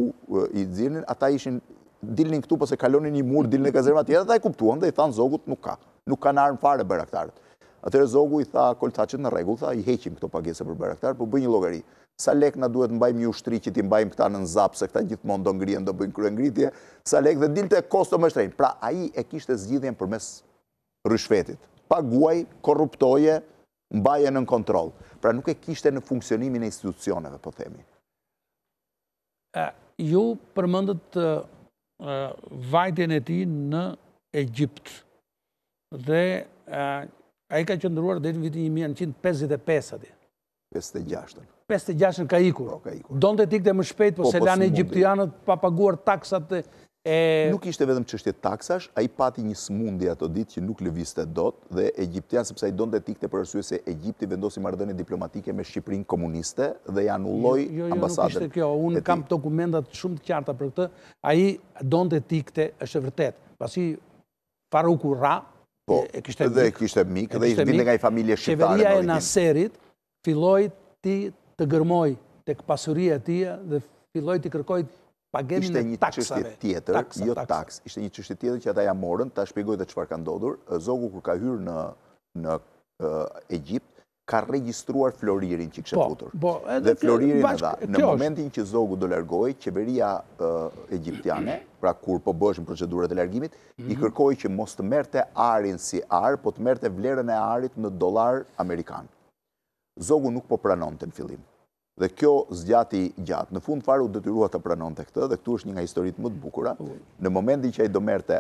i nxirrnin, ata ishin dilnin këtu pas e kalonin një mur, dilnin në kazermën tjetër, ata e kuptuan dhe i thanë Zogut nuk ka. Nuk kanë armë fare bajraktarët. Atëherë Zogu i tha Kol Thaçit në rregull, tha i heqim këto pagesa për bajraktarët, po bëj një llogari. Sa lek na duhet të mbajmë një ushtri që t'i mbajmë këta nën zap se këta gjithmonë do ngrihen do bëjnë kryengritje sa lek dhe dilte kosto më shtrenjtë pra ai e kishte zgjidhjen përmes ryshfetit paguaj korruptoje mbaje nën kontroll pra nuk e kishte në funksionimin e institucioneve po themi ju përmendët vajtjen e tij në Egjipt dhe ai ka qëndruar deri në vitin 1955 atje Pesëdhjetë e gjashtën. Pesëdhjetë e gjashtën ka ikur. Po, ka ikur. Donte të ikte më shpejt, po, po s'e, po, lanë egjiptianët pa paguar taksat e Nuk ishte vetëm çështje taksash, ai pati një sëmundje ato ditë që nuk lëvizte dot dhe egjiptian sepse ai donte të ikte për arsye se Egjipti vendosi marrëdhënie diplomatike me Shqipërinë komuniste dhe i anuloi jo, jo, jo, ambasadën. Jo, nuk ishte kjo. Unë kam dokumentat shumë të qarta për këtë. Ai donte të ikte, është e vërtetë. Pasi Faruku ra, Po, e kishte mik. Dhe e kishte mik, dhe ishte vinte nga një familje shqiptare. Qeveria e Naserit filloi t'i, të gërmojë tek pasuria e tij dhe filloi t'i kërkojë pagimin e taksave. Ishte një çështje tjetër, jo taks, ishte një çështje tjetër që ata ia morën, ta shpjegoj dhe çfarë ka ndodhur. Zogu kur ka hyrë në në Egjipt, ka regjistruar floririn që kishte po, futur. Po, dhe floririn e dha. Në momentin që Zogu do largohej, qeveria egjiptiane, pra kur po bëheshin procedurat e largimit, i mhm. kërkoi që mos të merrte arin si ar, po të merrte vlerën e arit në dollar amerikan. Zogu nuk po pranonte në fillim. Dhe kjo zgjati gjatë. Në fund fare u detyrua ta pranonte këtë dhe këtu është një nga historitë më të bukura. Në momentin që ai do merrte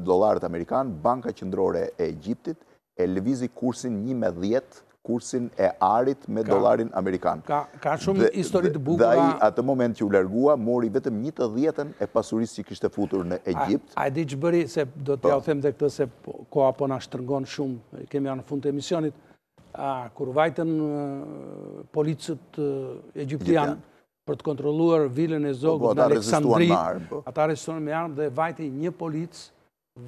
dollarët amerikanë, Banka Qendrore e Egjiptit e lëvizi kursin një me dhjetë, kursin e arit me dollarin amerikan. Ka shumë histori të bukura. Dhe ai atë moment që u largua, mori vetëm një të dhjetën e pasurisë që kishte futur në Egjipt. A e di ç'bëri, se do t'jua them edhe këtë se koha po na shtrëngon shumë, kemi ardhur në fund të emisionit, kur vajtën policët egjiptianë për të kontrolluar vilën e Zogut po, po, në Aleksandri, po. ata rezistuan me armë dhe vajti një polic,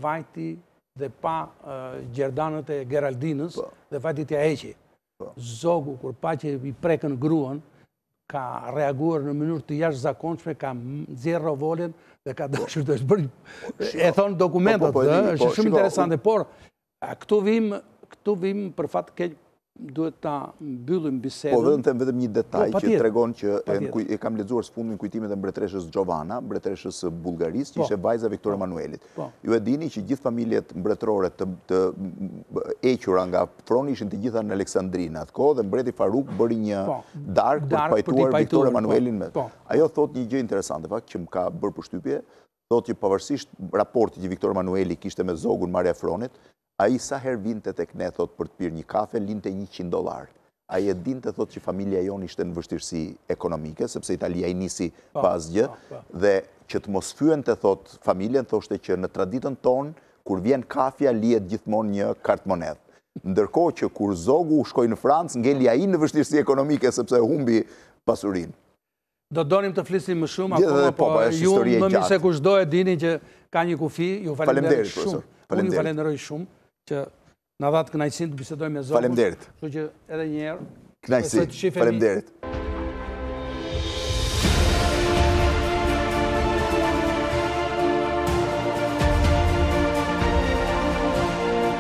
vajti dhe pa gjerdanët e Geraldinës dhe vajti t'ia heqë. Zogu, kur pa që i prekën gruan, ka reaguar në mënyrë të jashtëzakonshme, ka nxjerrë rovolen dhe ka dashur të është bërë. E thonë dokumentat, është shumë interesante, por këtu vijmë, këtu vijmë për fat të keq duhet ta mbyllim bisedën. Po vetëm them vetëm një detaj jo, që tregon që e kam lexuar së fundmi kujtimet e mbretëreshës Giovanna, mbretëreshës së Bullgarisë, që po. ishte vajza Viktor po. Emanuelit. Po. Ju e dini që gjithë familjet mbretërore të të hequra nga froni ishin të gjitha në Aleksandri në atë kohë dhe mbreti Faruk bëri një darkë për të pajtuar Viktor Emanuelin me. Ajo thotë një gjë interesante, fakt që më ka bërë përshtypje, thotë që pavarësisht raporti që Viktor Emanueli kishte me Zogun marrja e fronit, ai sa herë vinte tek ne thotë për të pirë një kafe linte njëqind dollarë. Ai e dinte thotë që familja jonë ishte në vështirësi ekonomike, sepse Italia i nisi pa asgjë dhe që të mos fyente thotë familjen thoshte që në traditën tonë kur vjen kafja lihet gjithmonë një kartëmonedhë. Ndërkohë që kur Zogu shkoi në Francë ngeli ai në vështirësi ekonomike sepse humbi pasurinë. Do donim të flisnim më shumë akoma, po ju më mirë se kushdo e dini që ka një kufi, ju falemderit shumë. Unë ju falënderoj shumë që na dhatë kënaqësinë të bisedojmë sonte. Falemderit. Që që edhe një herë. Kënaqësi, falemderit.